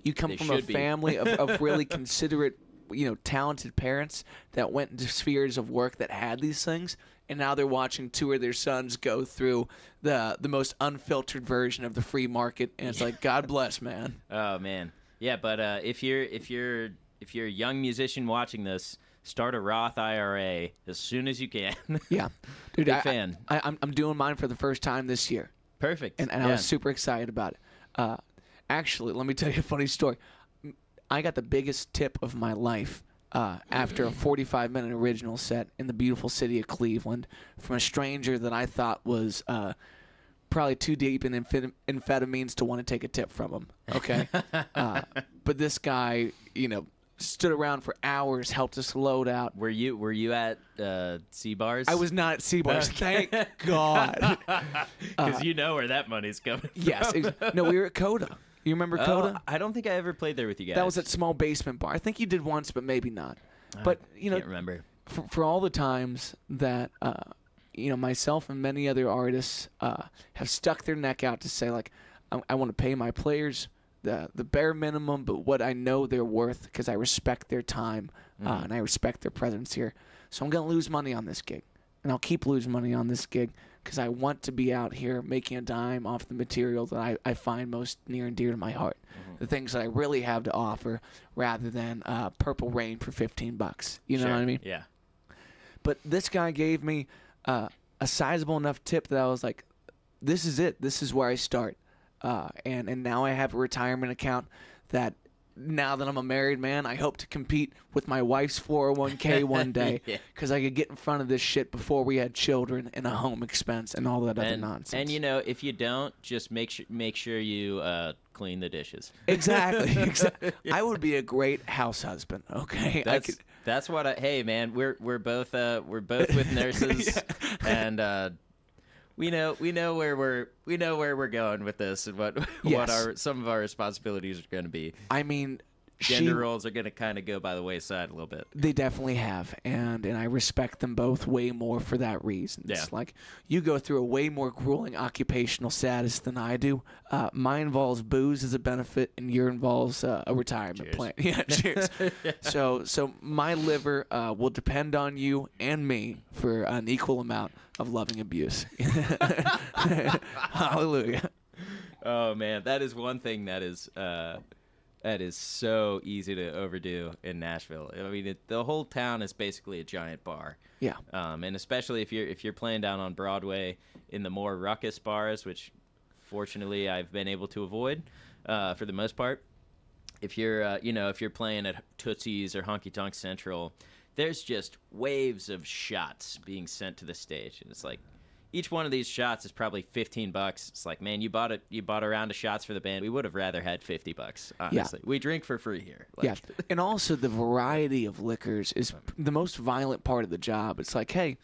You come They from a family of, of really <laughs> considerate you know talented parents that went into spheres of work that had these things and now they're watching two of their sons go through the the most unfiltered version of the free market and it's like <laughs> god bless man Oh man, yeah. But uh, if you're if you're if you're a young musician watching this, start a Roth IRA as soon as you can. <laughs> yeah dude Big I, fan. I, I'm, I'm doing mine for the first time this year Perfect. and, and I was super excited about it. Uh, actually, let me tell you a funny story. I got the biggest tip of my life uh, after a 45 minute original set in the beautiful city of Cleveland from a stranger that I thought was uh, probably too deep in amphet- amphetamines to want to take a tip from him. Okay. <laughs> uh, but this guy, you know, stood around for hours, helped us load out. Were you were you at uh, bars? I was not at Seabars. Thank <laughs> God. <laughs> because you know where that money's coming. yes. ex- No, we were at Coda. You remember Oh, Coda? I don't think I ever played there with you guys. That was at Small Basement Bar. I think you did once, but maybe not. But you know, Can't remember. for, for all the times that uh, you know myself and many other artists uh, have stuck their neck out to say like, I, I want to pay my players the the bare minimum, but what I know they're worth because I respect their time uh, and I respect their presence here. So I'm gonna lose money on this gig, and I'll keep losing money on this gig because I want to be out here making a dime off the material that I, I find most near and dear to my heart. The things that I really have to offer, rather than uh, Purple Rain for 15 bucks. You know Sure. what I mean? Yeah. But this guy gave me uh, a sizable enough tip that I was like, "This is it. This is where I start." Uh, and and now I have a retirement account that now that I'm a married man, I hope to compete with my wife's 401k <laughs> one day Yeah. because I could get in front of this shit before we had children and a home expense and all that other nonsense. and you know, if you don't, just make sure make sure you uh, clean the dishes. <laughs> exactly, <laughs> exactly. I would be a great house husband. Okay, That's could, that's what I. Hey, man, we're we're both uh we're both with nurses, and uh, we know we know where we're we know where we're going with this and what <laughs> what our some of our responsibilities are going to be. I mean, Gender she roles are going to kind of go by the wayside a little bit. They definitely have, and and I respect them both way more for that reason. Yeah. It's like you go through a way more grueling occupational status than I do. Uh, mine involves booze as a benefit, and your involves uh, a retirement Cheers. plan. <laughs> Yeah, cheers. <laughs> so so my liver uh, will depend on you and me for an equal amount of loving abuse. <laughs> Hallelujah. Oh man, that is one thing that is uh, that is so easy to overdo in Nashville. I mean, it, the whole town is basically a giant bar. Yeah. um, and especially if you're if you're playing down on Broadway in the more ruckus bars, which fortunately I've been able to avoid uh, for the most part. If you're uh, you know if you're playing at Tootsie's or Honky Tonk Central, there's just waves of shots being sent to the stage, and it's like each one of these shots is probably 15 bucks. It's like, man, you bought it you bought a round of shots for the band. We would have rather had 50 bucks, honestly. We drink for free here. Like, yeah, and also the variety of liquors is the most violent part of the job. It's like, hey,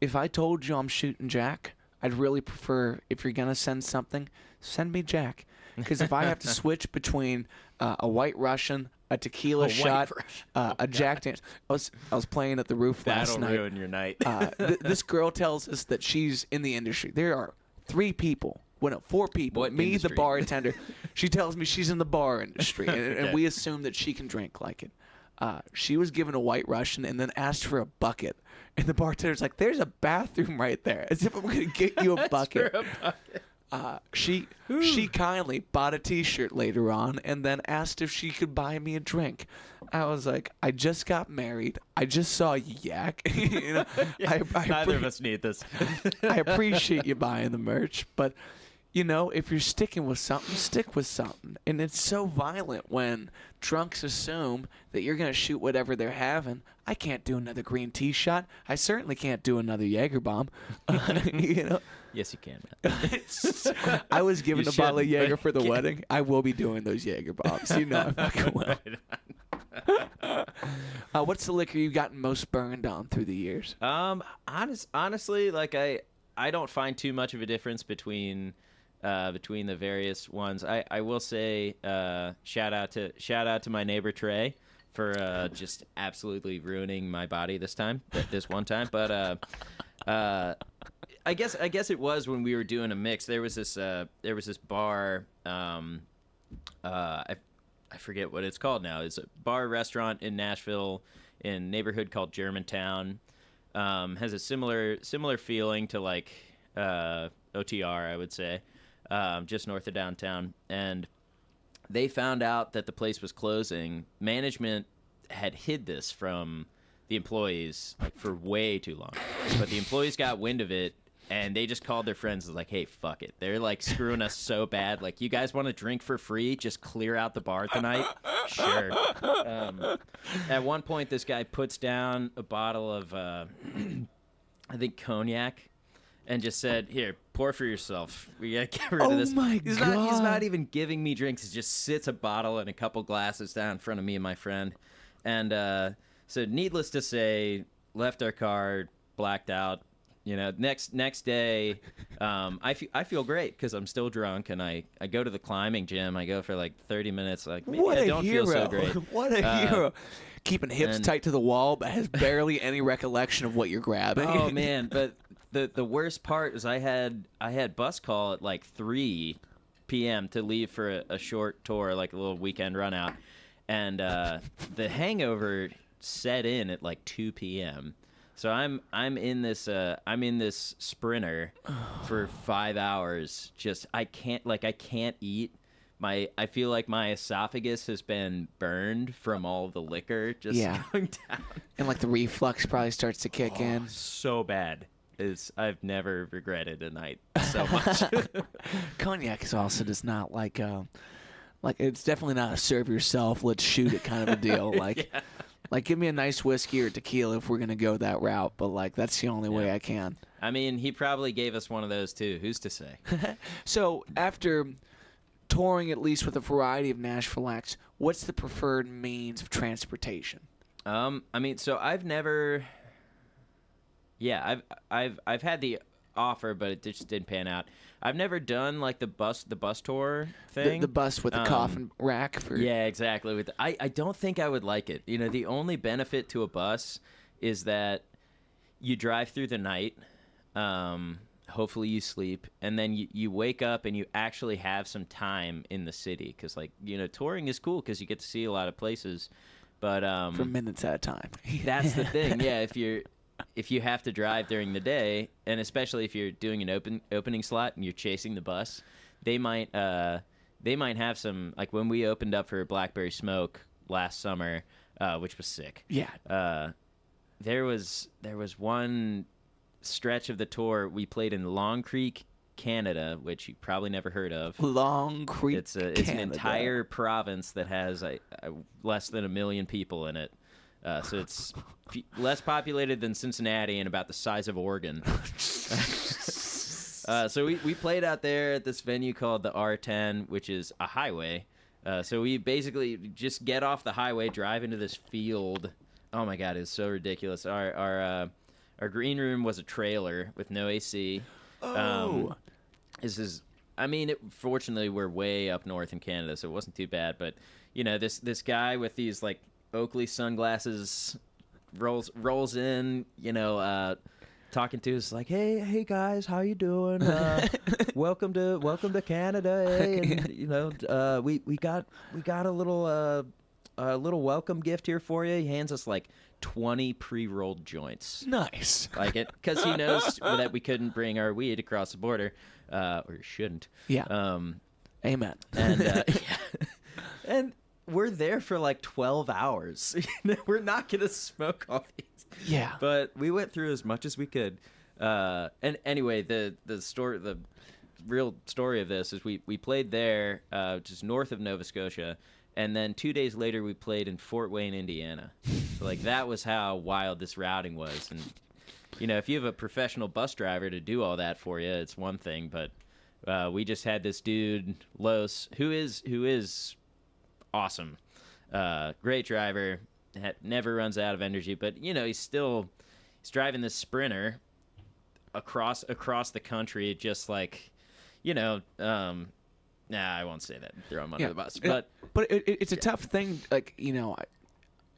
if I told you I'm shooting Jack, I'd really prefer if you're gonna send something, send me Jack, because if I have to <laughs> switch between uh, a White Russian, a tequila <laughs> White shot, uh, a Jack Daniels, I was I was playing at the roof last night. That'll ruin your night. uh, th- <laughs> this girl tells us that she's in the industry. There are three people, well, no, four people. What me, the industry? bartender. <laughs> she tells me she's in the bar industry, and, and we assume that she can drink like it. Uh, she was given a white Russian and then asked for a bucket. And the bartender's like, "There's a bathroom right there," as if I'm going to get you a bucket. For a bucket. Uh, she she kindly bought a T-shirt later on and then asked if she could buy me a drink. I was like, I just got married. I just saw you yak. <laughs> you know, <laughs> I, I Neither of us need this. <laughs> I appreciate you buying the merch, but you know, if you're sticking with something, stick with something. And it's so violent when drunks assume that you're gonna shoot whatever they're having. I can't do another green tea shot. I certainly can't do another Jaeger bomb. <laughs> you know, yes, you can, man. <laughs> I was given You a bottle of Jaeger for the <laughs> wedding. I will be doing those Jaeger bombs. You know, I fucking will. Uh, what's the liquor you've gotten most burned on through the years? Um, honest, honestly, like I, I don't find too much of a difference between, uh, between the various ones. I, I will say, uh, shout out to shout out to my neighbor Trey for uh, just absolutely ruining my body this time, this one time. But uh, uh, I guess I guess it was when we were doing a mix. There was this uh, there was this bar. Um, uh, I, I forget what it's called now. It's a bar restaurant in Nashville, in neighborhood called Germantown. Um, has a similar similar feeling to like uh, OTR, I would say, um, just north of downtown. And they found out that the place was closing. Management had hid this from the employees like, for way too long, but the employees got wind of it and they just called their friends and was like, "Hey, fuck it. They're like screwing us so bad. Like, you guys want to drink for free? Just clear out the bar tonight." <laughs> Sure. Um, at one point, this guy puts down a bottle of, uh, <clears throat> I think cognac, and just said, "Here, pour for yourself. We gotta get rid Oh of this." my he's not. He's not even giving me drinks. He just sits a bottle and a couple glasses down in front of me and my friend, and uh, so needless to say, left our car blacked out. You know, next next day, um, I fe- I feel great because I'm still drunk, and I, I go to the climbing gym. I go for like 30 minutes. Like maybe what I don't hero! feel so great. <laughs> what a Uh, hero! Keeping hips and- tight to the wall, but has barely any recollection of what you're grabbing. oh <laughs> man, but the the worst part is I had I had bus call at like 3 p.m. to leave for a, a short tour, like a little weekend run out, and uh, the hangover set in at like 2 p.m. So I'm I'm in this uh, I'm in this sprinter for five hours. Just I can't like I can't eat. My I feel like my esophagus has been burned from all the liquor just Yeah. <laughs> going down and like the reflux probably starts to kick in. so bad. Is I've never regretted a night so much. <laughs> Cognac is also just not like um like it's definitely not a serve yourself, let's shoot it kind of a <laughs> deal. Like like give me a nice whiskey or tequila if we're gonna go that route, but like that's the only way I can. I mean, he probably gave us one of those too. Who's to say? <laughs> So after touring at least with a variety of Nashville acts, what's the preferred means of transportation? Um, I mean, so I've never. Yeah, I've I've I've had the offer, but it just didn't pan out. I've never done like the bus the bus tour The, thing. the bus with the Um, coffin rack for Yeah, exactly. With I, I don't think I would like it. You know, the only benefit to a bus is that you drive through the night. Um, hopefully you sleep, and then you, you wake up and you actually have some time in the city. Because like you know, touring is cool because you get to see a lot of places. But um, for minutes at a time. that's the <laughs> thing. Yeah, if you're if you have to drive during the day, and especially if you're doing an open opening slot and you're chasing the bus, they might uh they might have some like when we opened up for Blackberry Smoke last summer, uh, which was sick. yeah. Uh, there was there was one stretch of the tour we played in Long Creek, Canada, which you probably never heard of. Long Creek. It's a it's an entire province that has a, a, less than a million people in it. Uh, so it's less populated than Cincinnati and about the size of Oregon. <laughs> uh, so we, we played out there at this venue called the R10, which is a highway. Uh, so we basically just get off the highway, drive into this field. Oh my god, it's so ridiculous. Our our uh, our green room was a trailer with no AC. Oh. Um, this is i mean it, fortunately we're way up north in canada so it wasn't too bad but you know this this guy with these like oakley sunglasses rolls rolls in you know uh talking to us like hey hey guys how you doing uh <laughs> welcome to welcome to canada eh? and you know uh we we got we got a little uh a little welcome gift here for you he hands us like 20 pre-rolled joints nice. like it because he knows <laughs> that we couldn't bring our weed across the border, uh, or shouldn't. Yeah. Um, Amen. and uh, <laughs> yeah. and we're there for like twelve hours. <laughs> We're not gonna smoke all these, yeah. but we went through as much as we could. Uh, and anyway, the the story, the real story of this is we we played there, uh, just north of Nova Scotia. And then two days later, we played in Fort Wayne, Indiana. So, <laughs> like that was how wild this routing was. And you know, if you have a professional bus driver to do all that for you, it's one thing. But uh, we just had this dude Los, who is who is awesome, uh, great driver, never runs out of energy. But you know, he's still he's driving this sprinter across across the country, just like you know. Um, nah, I won't say that. Throw him under Yeah. the bus. Yeah. But But it, it, it's a tough thing. Like you know, I-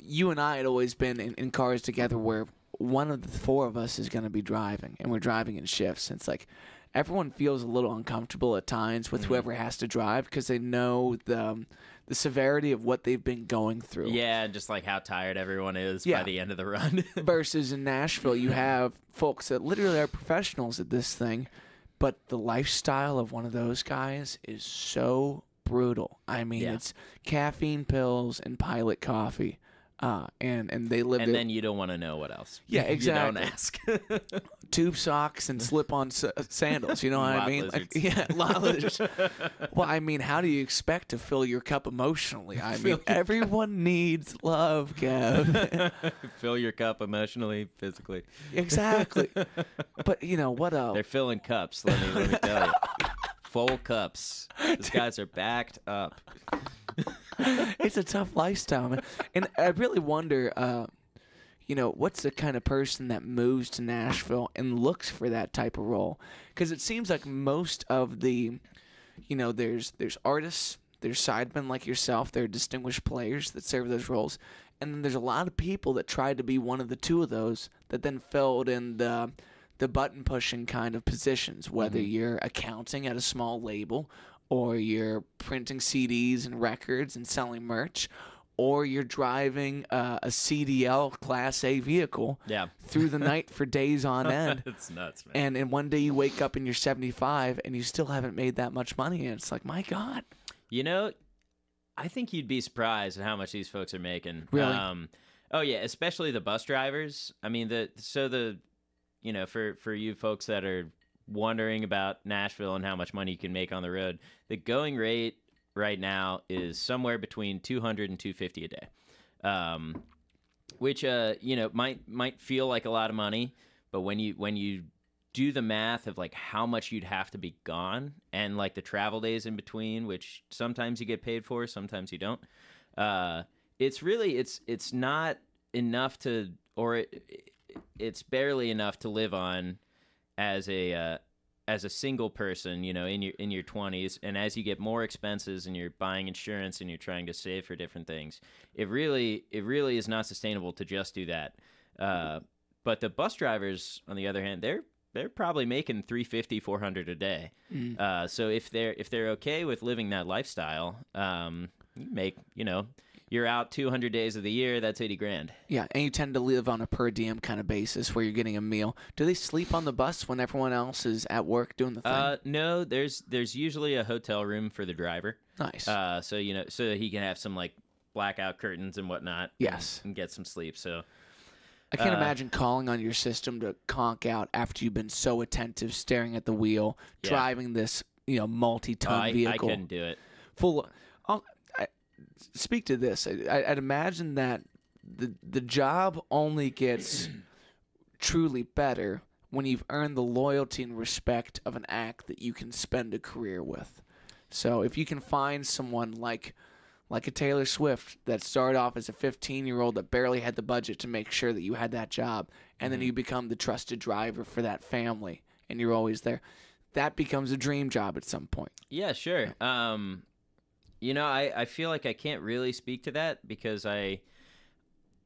you and I had always been in, in cars together where one of the four of us is going to be driving, and we're driving in shifts. And It's like everyone feels a little uncomfortable at times with whoever has to drive because they know the um, the severity of what they've been going through. Yeah, and just like how tired everyone is Yeah. by the end of the run. <laughs> Versus in Nashville, you have folks that literally are professionals at this thing, but the lifestyle of one of those guys is so brutal. I mean, Yeah. it's caffeine pills and pilot coffee, uh, and and they live and their then you don't want to know what else. Yeah, <laughs> You don't exactly. ask. <laughs> tube socks and slip-on s- sandals. You know what I mean? Like, <laughs> yeah, lot lizards. well, I mean, how do you expect to fill your cup emotionally? I mean, everyone needs love, Kev. Fill your cup emotionally, physically. exactly. But you know what else? They're filling cups. Let me let me tell you, full cups. These guys are backed up. <laughs> it's a tough lifestyle, man. And I really wonder, uh, you know, what's the kind of person that moves to Nashville and looks for that type of role? Because it seems like most of the, you know, there's there's artists, there's sidemen like yourself, there are distinguished players that serve those roles, and then there's a lot of people that tried to be one of the two of those that then filled in the the button pushing kind of positions, whether you're accounting at a small label or you're printing CDs and records and selling merch, or you're driving uh, a CDL Class A vehicle Yeah. through the night for <laughs> days on end. it's nuts, man. And and one day you wake up and you're 75 and you still haven't made that much money, and it's like, my God, You know, I think you'd be surprised at how much these folks are making. Really? Um, oh yeah, especially the bus drivers. I mean, the so the, you know, for for you folks that are wondering about Nashville and how much money you can make on the road, the going rate right now is somewhere between 200 and 250 a day. Um, which uh, you know, might might feel like a lot of money, but when you when you do the math of like how much you'd have to be gone and like the travel days in between which sometimes you get paid for sometimes you don't uh it's really it's it's not enough to or it, it's barely enough to live on as a uh, as a single person you know in your in your 20s and as you get more expenses and you're buying insurance and you're trying to save for different things it really it really is not sustainable to just do that uh but the bus drivers on the other hand they're they're probably making 350 400 a day Mm. uh, so if they're if they're okay with living that lifestyle um, you make you know you're out 200 days of the year that's 80 grand yeah. And you tend to live on a per diem kind of basis where you're getting a meal. Do they sleep on the bus when everyone else is at work doing the thing? uh, no there's there's usually a hotel room for the driver nice. uh, so you know so that he can have some like blackout curtains and whatnot Yes. and, get some sleep so I can't uh, imagine calling on your system to conk out after you've been so attentive, staring at the wheel, Yeah. driving this you know multi-ton I, I vehicle. couldn't do it full. Speak to this. I, I'd imagine that the the job only gets <clears throat> truly better when you've earned the loyalty and respect of an act that you can spend a career with. So if you can find someone like like a Taylor Swift that started off as a 15 year old that barely had the budget to make sure that you had that job, and then you become the trusted driver for that family, and you're always there. That becomes a dream job at some point. Yeah, sure. Um, you know, I, I feel like I can't really speak to that because I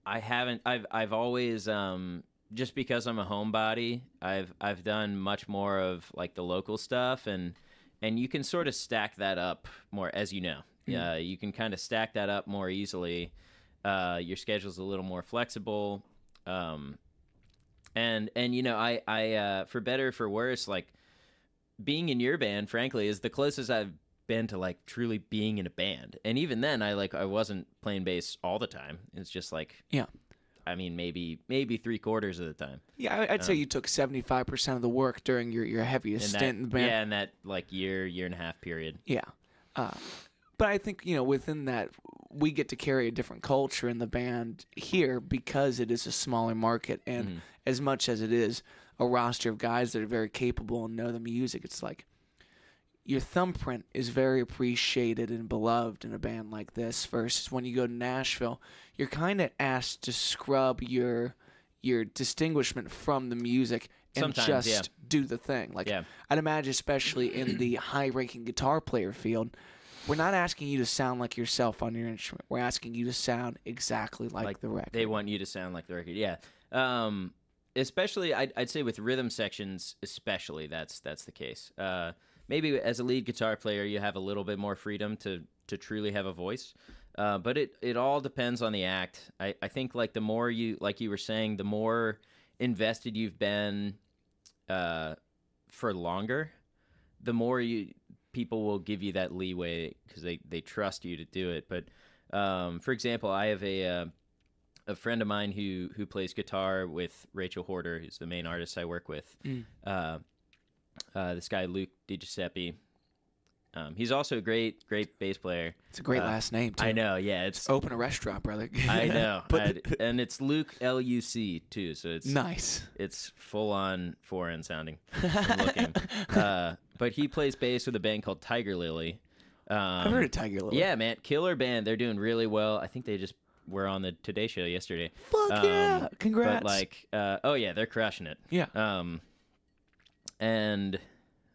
I haven't I've I've always um just because I'm a homebody, I've I've done much more of like the local stuff and and you can sort of stack that up more as you know. Yeah, you can kind of stack that up more easily. Uh, your schedule's a little more flexible. Um, and and you know, I I uh, for better or for worse, like being in your band, frankly, is the closest I've been to like truly being in a band. And even then, I like I wasn't playing bass all the time. It's just like Yeah. I mean, maybe maybe three quarters of the time. Yeah, I- I'd say you took seventy five percent of the work during your, your heaviest that, stint in the band. yeah, in that like year year and a half period. Yeah. Uh, but I think, you know, within that, we get to carry a different culture in the band here because it is a smaller market. And Mm-hmm. as much as it is a roster of guys that are very capable and know the music, it's like your thumbprint is very appreciated and beloved in a band like this versus when you go to Nashville, you're kind of asked to scrub your your distinguishment from the music and Sometimes, just yeah. do the thing. Like Yeah. I'd imagine, especially in the <clears throat> high-ranking guitar player field, we're not asking you to sound like yourself on your instrument. We're asking you to sound exactly like, Like, the record. They want you to sound like the record. Yeah. Um, especially I'd, I'd say with rhythm sections, especially that's that's the case. Uh, maybe as a lead guitar player, you have a little bit more freedom to to truly have a voice. Uh, but it it all depends on the act. I I think like the more you like you were saying, the more invested you've been uh, for longer, the more you people will give you that leeway because they they trust you to do it. But um, for example, I have a uh, a friend of mine who who plays guitar with Rachel Horder, who's the main artist I work with. Mm. Uh, uh, this guy Luke DiGiuseppe. Um, he's also a great great bass player. It's a great Uh, last name too. I know, yeah, it's Open a restaurant, brother. <laughs> I know, <laughs> but I- and it's Luke L U C too, so it's nice. it's full on foreign sounding. looking. <laughs> uh, but he plays bass with a band called Tigirlily. Um, I've heard of Tigirlily. Yeah, man, killer band. They're doing really well. I think they just were on the Today Show yesterday. Fuck Um, yeah! Congrats. But like, uh, oh yeah, they're crushing it. yeah. Um, and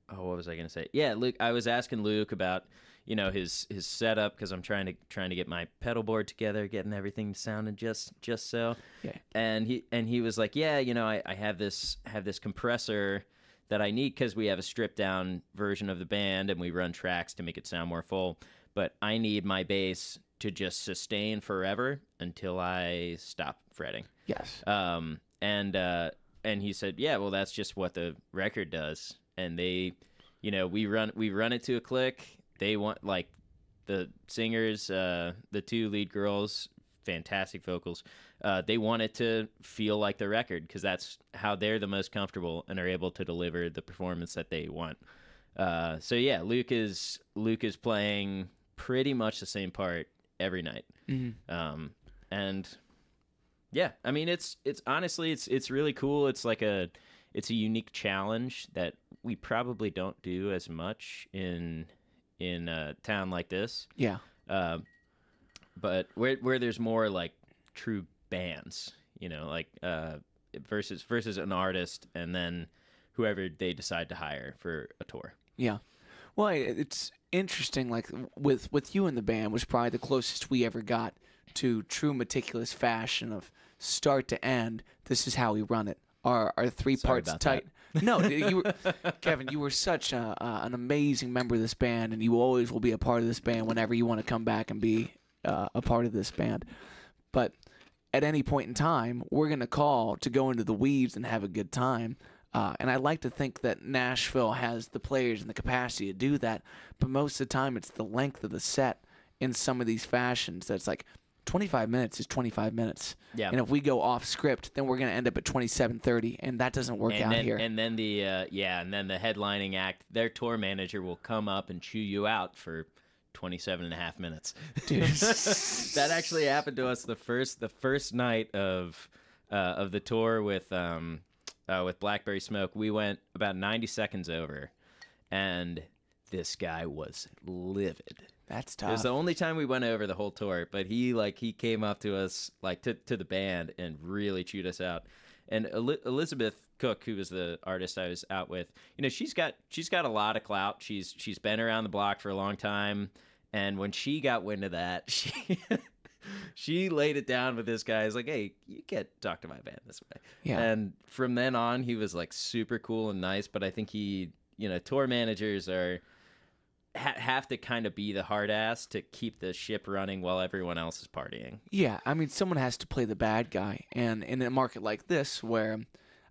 oh, what was I gonna say? Yeah, Luke. I was asking Luke about you know his his setup because I'm trying to trying to get my pedal board together, getting everything sounding just just so. Yeah. And he and he was like, yeah, you know, I, I have this have this compressor that I need because we have a stripped down version of the band and we run tracks to make it sound more full. But I need my bass to just sustain forever until I stop fretting. Yes. Um, and uh, and he said, yeah, well, that's just what the record does. And they, you know, we run we run it to a click. They want like the singers, uh, the two lead girls, fantastic vocals. Uh, they want it to feel like the record because that's how they're the most comfortable and are able to deliver the performance that they want. Uh, so yeah, Luke is Luke is playing pretty much the same part every night. Mhm. Um, and yeah, I mean it's it's honestly it's it's really cool. It's like a it's a unique challenge that we probably don't do as much in in a town like this. Yeah. Um, but where where there's more like true bands, you know, like uh, versus versus an artist and then whoever they decide to hire for a tour. Yeah. Well, it's interesting. Like with with you in the band was probably the closest we ever got to true meticulous fashion of start to end. This is how we run it. Our our three Sorry parts tight. No, you were, <laughs> Kevin. You were such a, uh, an amazing member of this band, and you always will be a part of this band whenever you want to come back and be uh, a part of this band. But at any point in time, we're going to call to go into the weeds and have a good time. Uh, and I like to think that Nashville has the players and the capacity to do that. But most of the time, it's the length of the set in some of these fashions that's like 25 minutes is 25 minutes. Yeah. And if we go off script, then we're going to end up at 27:30, and that doesn't work and out then here. and then the uh, yeah, and then the headlining act, their tour manager will come up and chew you out for 27 and a half minutes. <laughs> Dude. <laughs> that actually happened to us the first the first night of uh, of the tour with um uh, with Blackberry Smoke. We went about 90 seconds over, and this guy was livid. That's tough. It was the only time we went over the whole tour, but he like he came up to us like to to the band and really chewed us out. And Eli- Elizabeth Cook, who was the artist I was out with, you know, she's got she's got a lot of clout. She's she's been around the block for a long time, and when she got wind of that, <laughs> she she laid it down with this guy. He's like, "Hey, you can't talk to my band this way." Yeah. And from then on, he was like super cool and nice. But I think he, you know, tour managers are ha- have to kind of be the hard ass to keep the ship running while everyone else is partying. Yeah, I mean, someone has to play the bad guy, and in a market like this, where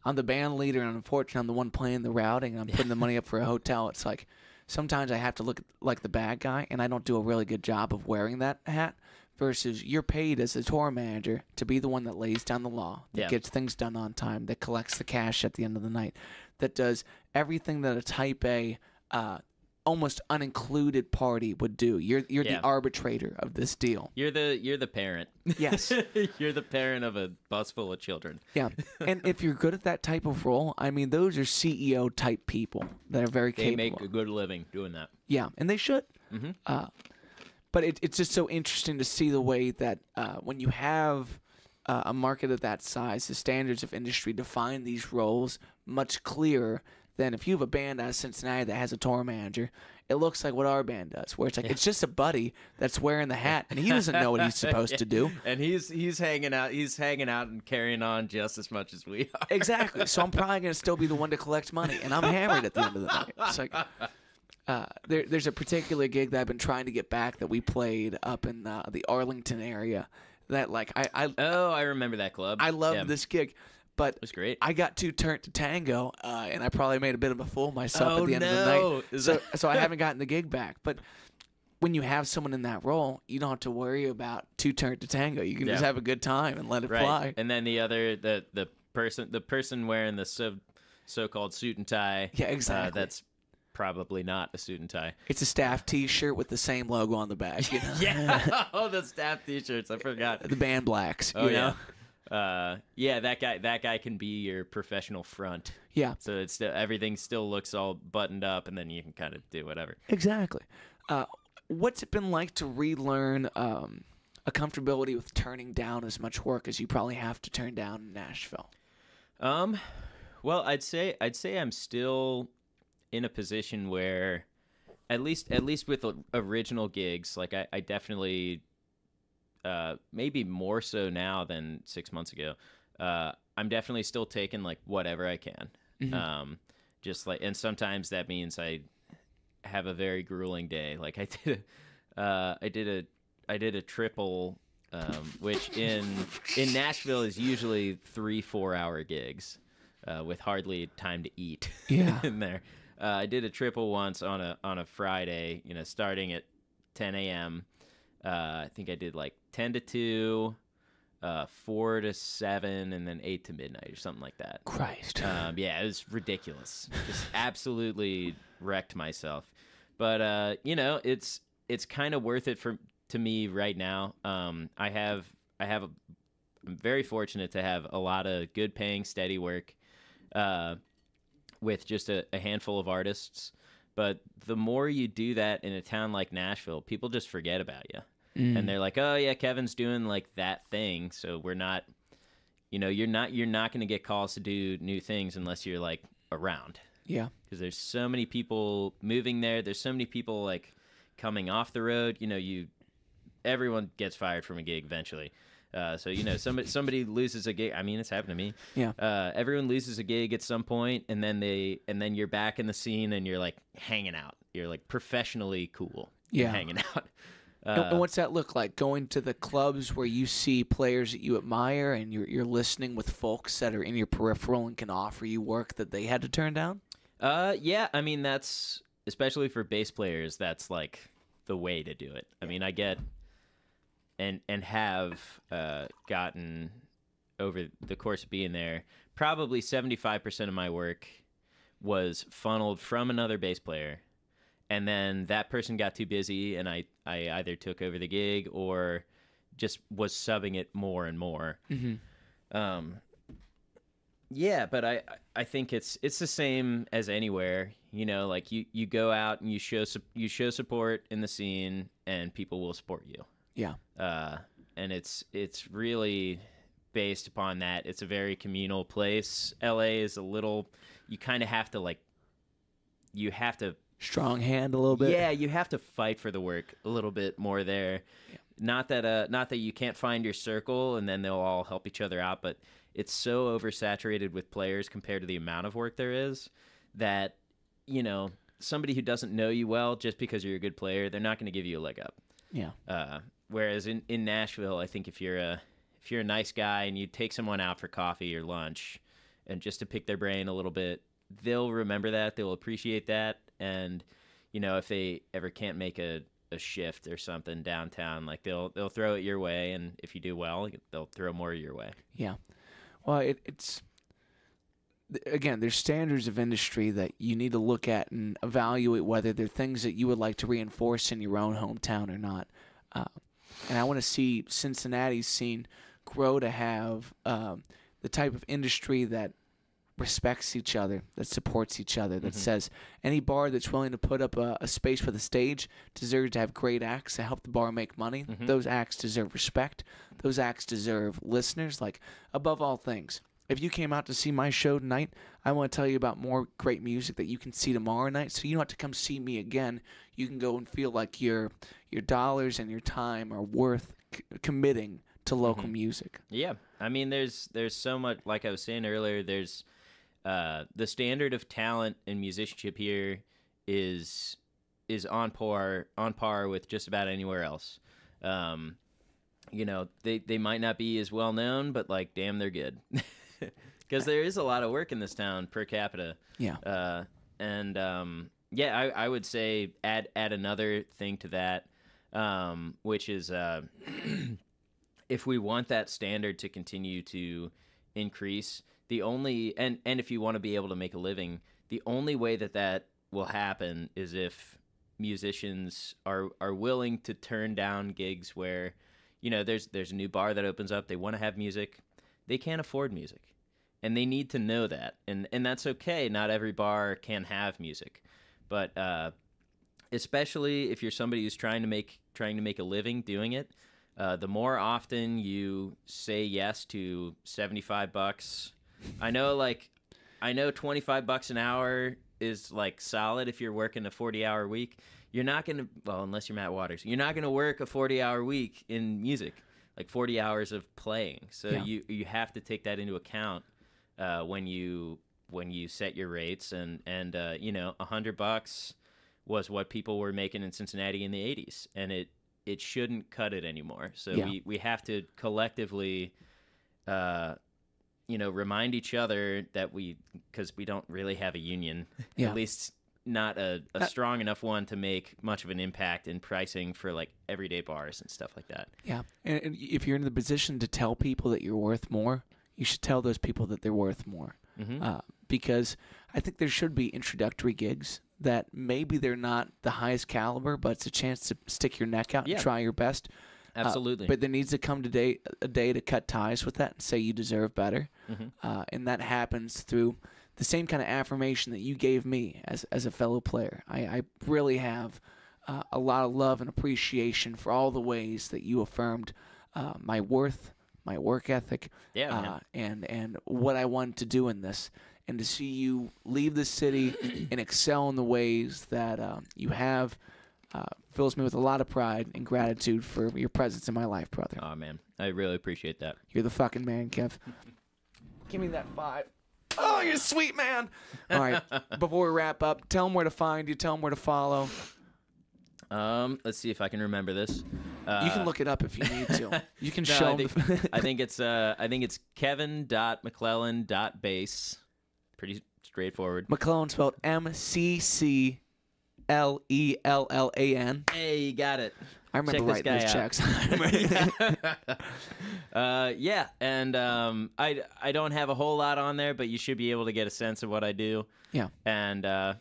I'm the band leader and unfortunately I'm the one playing the routing, and I'm putting the money up for a hotel. It's like sometimes I have to look like the bad guy, and I don't do a really good job of wearing that hat. Versus, you're paid as a tour manager to be the one that lays down the law, that Yeah. gets things done on time, that collects the cash at the end of the night, that does everything that a Type A, uh, almost unincluded party would do. You're you're Yeah. the arbitrator of this deal. You're the you're the parent. Yes. <laughs> you're the parent of a bus full of children. Yeah, and if you're good at that type of role, I mean, those are CEO type people that are very They capable. They make a good living doing that. yeah, and they should. Mhm. Uh, but it, it's just so interesting to see the way that uh, when you have uh, a market of that size, the standards of industry define these roles much clearer than if you have a band out of Cincinnati that has a tour manager. It looks like what our band does, where it's like it's just a buddy that's wearing the hat and he doesn't know what he's <laughs> supposed to do. And he's he's hanging out he's hanging out and carrying on just as much as we are. Exactly. So I'm probably gonna still be the one to collect money, and I'm hammered at the end of the night. It's like, Uh, there, there's a particular gig that I've been trying to get back that we played up in uh, the Arlington area. That like I I, Oh, I remember that club. I love yeah, this gig, but It was great. I got too turned to tango, uh, and I probably made a bit of a fool of myself oh at the end no! of the night. So, so I <laughs> haven't gotten the gig back. But when you have someone in that role, you don't have to worry about two turned to tango. You can just have a good time and let it right. fly. And then the other, the the person, the person wearing the so so-called suit and tie. Yeah, Uh, exactly. that's probably not a suit and tie. It's a staff T-shirt with the same logo on the back. You <laughs> know? Yeah. <laughs> oh, the staff T-shirts. I forgot. the band blacks. Oh you know? yeah. Uh, yeah, that guy. That guy can be your professional front. yeah, So it's still everything still looks all buttoned up, and then you can kind of do whatever. exactly. Uh, what's it been like to relearn um, a comfortability with turning down as much work as you probably have to turn down in Nashville? Um, well, I'd say I'd say I'm still in a position where, at least at least with original gigs, like I, I definitely, uh, maybe more so now than six months ago. Uh, I'm definitely still taking like whatever I can. Mhm. Um, just like, and sometimes that means I have a very grueling day. Like I <laughs> did, a, uh, I did a, I did a triple, um, which in in Nashville is usually three four hour gigs, uh, with hardly time to eat. <laughs> Yeah. in there. Uh, I did a triple once on a on a Friday. You know, starting at 10 a.m. Uh, I think I did like 10 to 2, uh, 4 to 7, and then 8 to midnight or something like that. Christ. Um, yeah, it was ridiculous. Just <laughs> absolutely wrecked myself. But uh, you know, it's it's kind of worth it for to me right now. Um, I have I have a, I'm very fortunate to have a lot of good paying steady work uh, with just a, a handful of artists. But the more you do that in a town like Nashville, people just forget about you Mm. and they're like, "Oh yeah, Kevin's doing like that thing." So we're not, you know, you're not you're not going to get calls to do new things unless you're like around yeah. because there's so many people moving there. There's so many people like coming off the road. You know, you everyone gets fired from a gig eventually. Uh, so you know, somebody somebody loses a gig. I mean, it's happened to me. Yeah. Uh, everyone loses a gig at some point, and then they and then you're back in the scene, and you're like hanging out. You're like professionally cool. You're Yeah. hanging out. <laughs> And- Uh, and what's that look like? Going to the clubs where you see players that you admire, and you're you're listening with folks that are in your peripheral and can offer you work that they had to turn down. Uh, yeah. I mean, that's especially for bass players. That's like the way to do it. I mean, I get and and have uh, gotten over the course of being there. Probably seventy five percent of my work was funneled from another bass player, and then that person got too busy, and I I either took over the gig or just was subbing it more and more. Mm-hmm. Um, yeah, but I I think it's it's the same as anywhere. You know, like you you go out and you show you show support in the scene, and people will support you. Yeah. Uh, and it's it's really based upon that. It's a very communal place. L.A. is a little. You kind of have to like. You have to Strong hand a little bit. yeah, you have to fight for the work a little bit more there. Not that uh not that you can't find your circle and then they'll all help each other out, but it's so oversaturated with players compared to the amount of work there is that you know, somebody who doesn't know you well just because you're a good player, they're not going to give you a leg up. Yeah. Uh, whereas in, in Nashville, I think if you're a if you're a nice guy and you take someone out for coffee or lunch, and just to pick their brain a little bit, they'll remember that. They'll appreciate that, and you know if they ever can't make a, a shift or something downtown, like they'll they'll throw it your way, and if you do well, they'll throw more your way. Yeah. Well, it, it's again, there's standards of industry that you need to look at and evaluate whether they're things that you would like to reinforce in your own hometown or not. Uh, and I want to see Cincinnati's scene grow to have um, the type of industry that respects each other, that supports each other, that Mhm. says any bar that's willing to put up a, a space for the stage deserves to have great acts to help the bar make money. Mhm. Those acts deserve respect. Those acts deserve listeners. Like, above all things, if you came out to see my show tonight, I want to tell you about more great music that you can see tomorrow night. So you don't have to come see me again. You can go and feel like your your dollars and your time are worth c- committing to local Mhm. music. Yeah, I mean, there's there's so much. Like I was saying earlier, there's uh, the standard of talent and musicianship here is is on par on par with just about anywhere else. Um, you know, they they might not be as well known, but like, damn, they're good. <laughs> Because there is a lot of work in this town per capita. Yeah. Uh, and um, yeah, I, I would say add add another thing to that, um, which is uh, <clears throat> if we want that standard to continue to increase, the only and and if you want to be able to make a living, the only way that that will happen is if musicians are are willing to turn down gigs where you know there's there's a new bar that opens up they want to have music they can't afford music and they need to know that and and that's okay not every bar can have music but uh, especially if you're somebody who's trying to make trying to make a living doing it uh, the more often you say yes to 75 bucks i know like i know 25 bucks an hour is like solid if you're working a 40 hour week you're not gonna well unless you're matt waters you're not gonna work a 40 hour week in music like 40 hours of playing so Yeah. you you have to take that into account uh, when you when you set your rates and and uh, you know a hundred bucks was what people were making in Cincinnati in the 80s and it it shouldn't cut it anymore so Yeah. we we have to collectively uh you know remind each other that we because we don't really have a union Yeah. at least not a, a strong enough one to make much of an impact in pricing for like everyday bars and stuff like that Yeah, and, if you're in the position to tell people that you're worth more, you should tell those people that they're worth more. hmm Uh, because I think there should be introductory gigs that maybe they're not the highest caliber, but it's a chance to stick your neck out Yeah. and try your best. Uh, absolutely but there needs to come to day, a day to cut ties with that and say you deserve better. Mhm. Uh, and that happens through the same kind of affirmation that you gave me as, as a fellow player. I, I really have uh, a lot of love and appreciation for all the ways that you affirmed uh, my worth, my work ethic, yeah uh, and and what I wanted to do in this, and to see you leave the city and excel in the ways that um, you have, uh, fills me with a lot of pride and gratitude for your presence in my life, brother. oh man i really appreciate that You're the fucking man, Kev. <laughs> Give me that five. Oh, you're sweet man. All right, before we wrap up, tell them where to find you. Tell them where to follow. um let's see if i can remember this uh, You can look it up if you need to. <laughs> You can No, show I them. think, <laughs> I think it's uh I think it's Kevin dot McClellan dot bass. Pretty straightforward. McClellan spelled M C C L E L L A N. Hey, you got it. I remember Check this writing those guy checks. <laughs> <laughs> uh, yeah, and um, I I don't have a whole lot on there, but you should be able to get a sense of what I do. Yeah. And uh,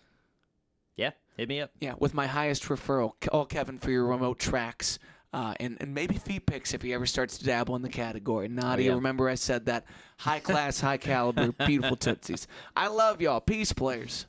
yeah, hit me up. yeah, with my highest referral, call Kevin for your remote tracks. Uh, and, and maybe feet picks if he ever starts to dabble in the category. Nadia, yeah. remember I said that. High class, high caliber, <laughs> beautiful tootsies. I love y'all. Peace, players.